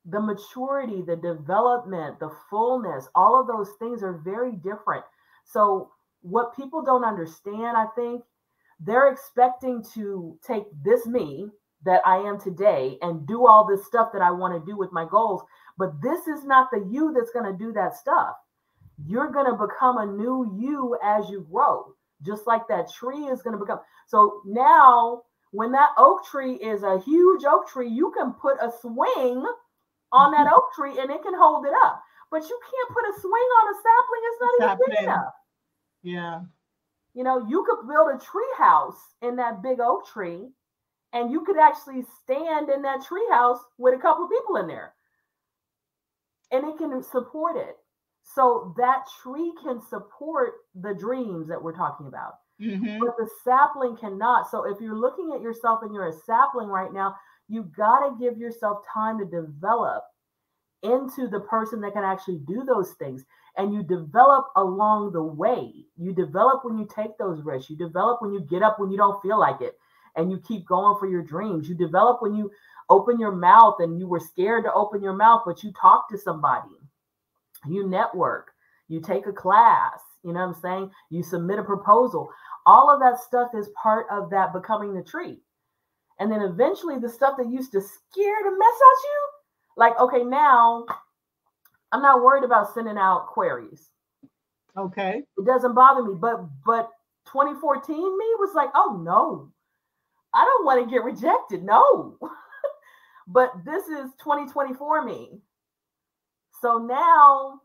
the maturity the development the fullness all of those things are very different. So what people don't understand, I think, they're expecting to take this me that I am today and do all this stuff that I want to do with my goals. But this is not the you that's going to do that stuff. You're going to become a new you as you grow, just like that tree is going to become. So now, when that oak tree is a huge oak tree, you can put a swing on that [LAUGHS] oak tree and it can hold it up. But you can't put a swing on a sapling, it's not even big enough. Yeah. You know, you could build a tree house in that big oak tree, and you could actually stand in that tree house with a couple people in there. And it can support it. So that tree can support the dreams that we're talking about, Mhm. but the sapling cannot. So if you're looking at yourself and you're a sapling right now, you got to give yourself time to develop into the person that can actually do those things. And you develop along the way. You develop when you take those risks. You develop when you get up when you don't feel like it and you keep going for your dreams. You develop when you open your mouth and you were scared to open your mouth, but you talk to somebody. You network. You take a class. You know what I'm saying? You submit a proposal. All of that stuff is part of that becoming the tree. And then eventually the stuff that used to scare the mess out you, like, okay, now I'm not worried about sending out queries. Okay. It doesn't bother me. But but 2014 me was like, oh no, I don't want to get rejected. No. [LAUGHS] but this is 2024 me. So now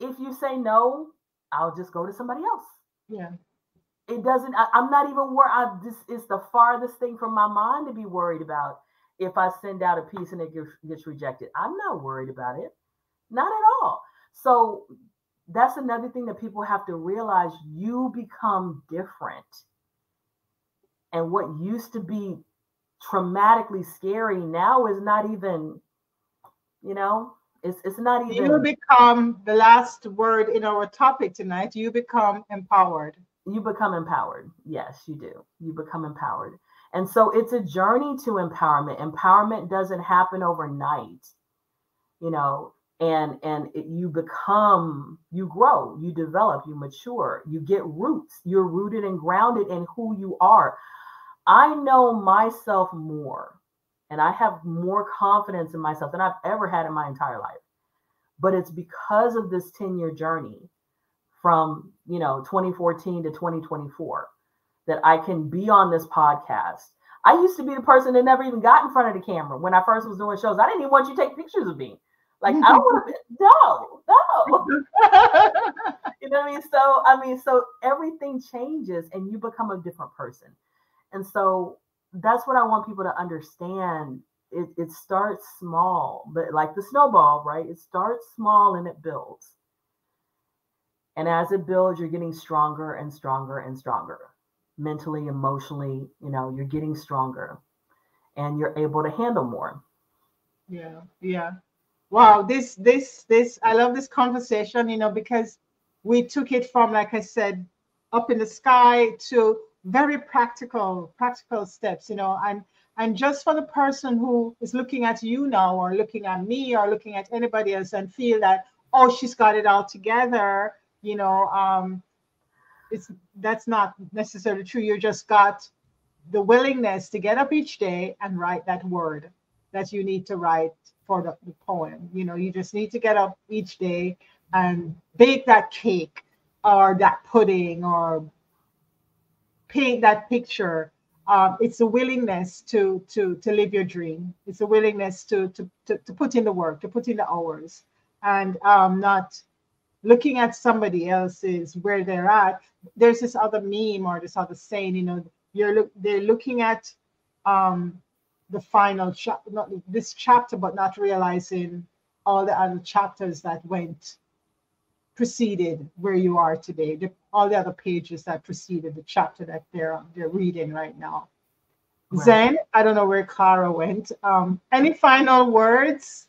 if you say no, I'll just go to somebody else. Yeah. It doesn't, I, am not even worried. I, this is the farthest thing from my mind to be worried about if I send out a piece and it gets, gets rejected. I'm not worried about it. Not at all. So that's another thing that people have to realize you become different. And what used to be traumatically scary now is not even, you know, it's, it's not even. You become the last word in our topic tonight. You become empowered. You become empowered. Yes, you do. You become empowered. And so it's a journey to empowerment. Empowerment doesn't happen overnight. You know, and and it, you become you grow you develop you mature you get roots you're rooted and grounded in who you are. I know myself more and i have more confidence in myself than i've ever had in my entire life. But it's because of this 10 year journey from you know 2014 to 2024 that i can be on this podcast. I used to be the person that never even got in front of the camera when i first was doing shows. I didn't even want you to take pictures of me like oh, I don't want to. No, no. [LAUGHS] you know what I mean? So I mean, so everything changes, and you become a different person. And so that's what I want people to understand. It, it starts small, but like the snowball, right? It starts small and it builds. And as it builds, you're getting stronger and stronger and stronger. Mentally, emotionally, you know, you're getting stronger and you're able to handle more. Yeah, yeah. Wow, this this this I love this conversation, you know, because we took it from like I said, up in the sky to very practical practical steps, you know, and and just for the person who is looking at you now or looking at me or looking at anybody else and feel that oh she's got it all together, you know, um it's that's not necessarily true. You just got the willingness to get up each day and write that word that you need to write for the, the, poem. You know, you just need to get up each day and bake that cake or that pudding or paint that picture. Um, it's a willingness to to to live your dream. It's a willingness to to to, to put in the work, to put in the hours, and um, not looking at somebody else's where they're at. There's this other meme or this other saying, you know, you're look they're looking at um, the final chapter, not this chapter, but not realizing all the other chapters that went preceded where you are today, the, all the other pages that preceded the chapter that they're they're reading right now. Right. Zen, I don't know where Clara went. Um, any final words?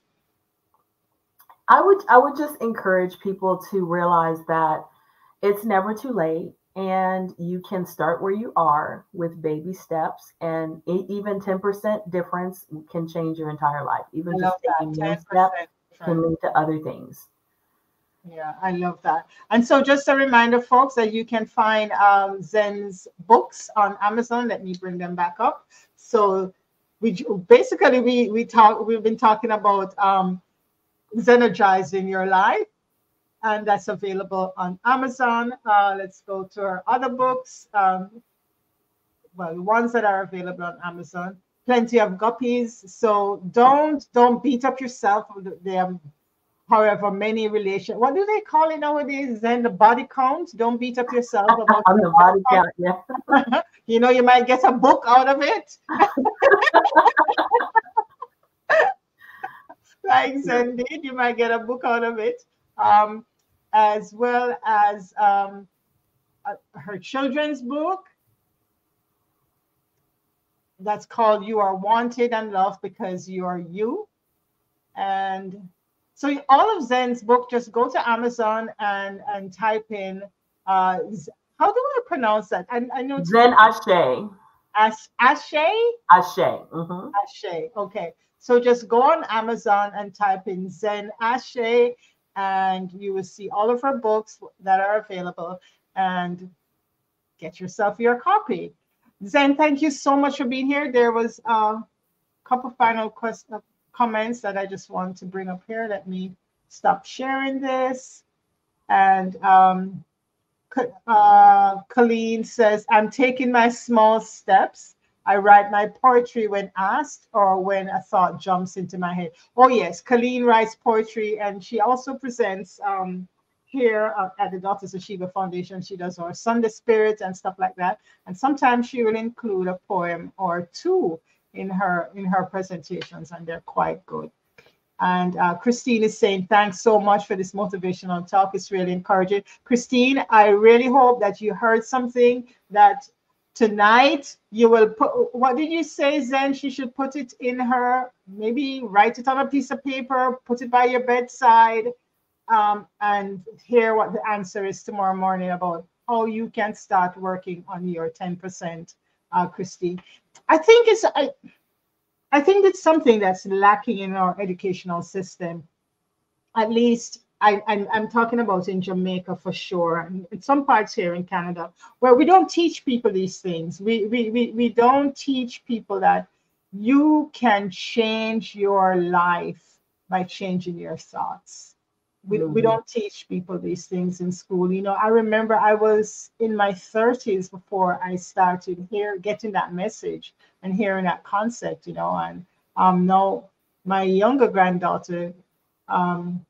I would I would just encourage people to realize that it's never too late and you can start where you are with baby steps and even 10% difference can change your entire life. Even I just taking one step can lead to other things. Yeah i love that. And so just a reminder folks that you can find um, zen's books on amazon. Let me bring them back up. So we basically we we talk we've been talking about um zenergizing your life and that's available on Amazon. Uh, let's go to our other books. Um, well, the ones that are available on Amazon. Plenty of guppies. So don't don't beat up yourself. There however many relation. What do they call it nowadays? Then the body count. Don't beat up yourself [LAUGHS] about on the body count. Yeah. [LAUGHS] you know, you might get a book out of it. like Zen did, you might get a book out of it. Um, as well as um, uh, her children's book that's called You Are Wanted and Loved Because You Are You. And so all of Zen's book, just go to Amazon and, and type in, uh, how do I pronounce that? I, I know Zen Ase. As, Ashe? Ashe. Mm-hmm. Ashe. Okay. So just go on Amazon and type in Zen Ase, and you will see all of our books that are available and get yourself your copy. Zen, thank you so much for being here. There was a couple final questions, uh, comments that I just want to bring up here. Let me stop sharing this. And um, uh, Colleen says, I'm taking my small steps. I write my poetry when asked or when a thought jumps into my head. Oh, yes, Colleen writes poetry and she also presents um, here uh, at the Daughters of Sheba Foundation. She does our Sunday Spirit and stuff like that. And sometimes she will include a poem or two in her in her presentations, and they're quite good. And uh, Christine is saying, thanks so much for this motivational talk. It's really encouraging. Christine, I really hope that you heard something that tonight you will put, what did you say, Zen? She should put it in her, maybe write it on a piece of paper, put it by your bedside, um, and hear what the answer is tomorrow morning about how you can start working on your 10%, uh, Christine. I think it's, I, I think it's something that's lacking in our educational system. At least I, I'm, I'm talking about in Jamaica for sure, and in some parts here in Canada, where we don't teach people these things. We, we, we, we don't teach people that you can change your life by changing your thoughts. We, we don't teach people these things in school. You know i remember i was in my 30s before i started here getting that message and hearing that concept you know and um now my younger granddaughter um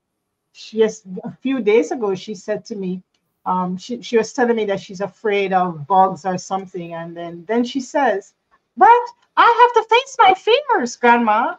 just a few days ago she said to me um she, she was telling me that she's afraid of bugs or something and then then she says but i have to face my fears grandma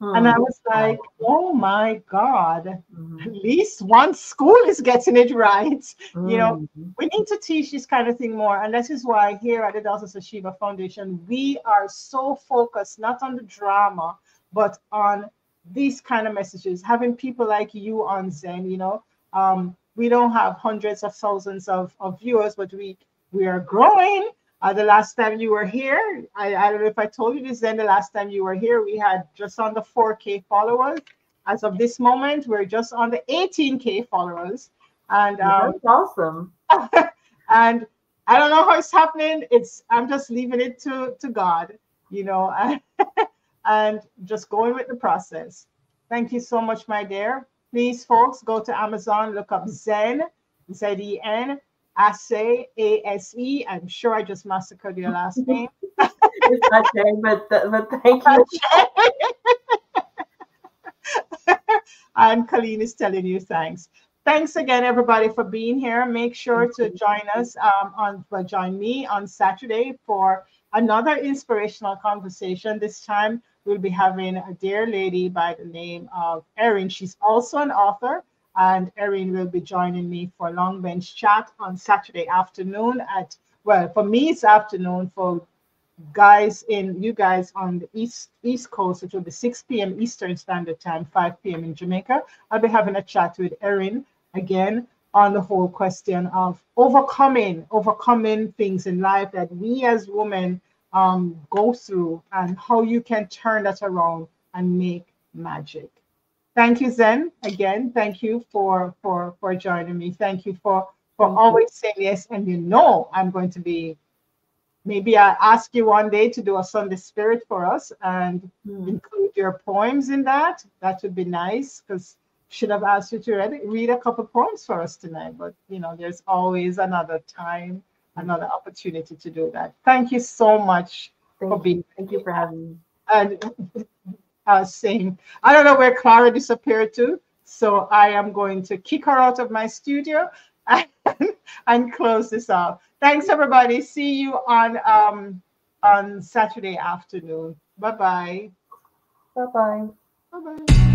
and I hmm. was like, oh my God, mm. at least one school is getting it right. Mm. You know, hmm. we need to teach this kind of thing more. And this is why here at the of Sheba Foundation, we are so focused not on the drama, but on these kind of messages. Having people like you on Zen, you know, um, we don't have hundreds of thousands of, of viewers, but we we are growing uh, the last time you were here, I, I don't know if I told you this then, the last time you were here, we had just under 4K followers. As of this moment, we're just on the 18K followers. And um, that's awesome. [LAUGHS] and I don't know how it's happening. It's I'm just leaving it to, to God, you know, [LAUGHS] and, just going with the process. Thank you so much, my dear. Please, folks, go to Amazon, look up Zen, Z E N, Ase, A S E. I'm sure I just massacred your last [LAUGHS] name. it's Ase, but, but thank you. [LAUGHS] and Colleen is telling you thanks. Thanks again, everybody, for being here. Make sure to join us um, on, well, join me on Saturday for another inspirational conversation. This time, we'll be having a dear lady by the name of Erin. She's also an author and Erin will be joining me for a long bench chat on Saturday afternoon at well for me it's afternoon for guys in you guys on the east east coast it will be 6 p.m eastern standard time 5 p.m in jamaica i'll be having a chat with erin again on the whole question of overcoming overcoming things in life that we as women um, go through and how you can turn that around and make magic thank you, Zen. Again, thank you for for for joining me. Thank you for for always saying yes. And you know, I'm going to be. Maybe I ask you one day to do a Sunday Spirit for us and mm. include your poems in that. That would be nice because should have asked you to read, read a couple poems for us tonight. But you know, there's always another time, another opportunity to do that. Thank you so much Thank for being. Thank you for having me. And [LAUGHS] uh, saying, I don't know where Clara disappeared to. So I am going to kick her out of my studio [LAUGHS] and, and close this off. Thanks, everybody. See you on um, on Saturday afternoon. Bye-bye. Bye-bye. Bye-bye.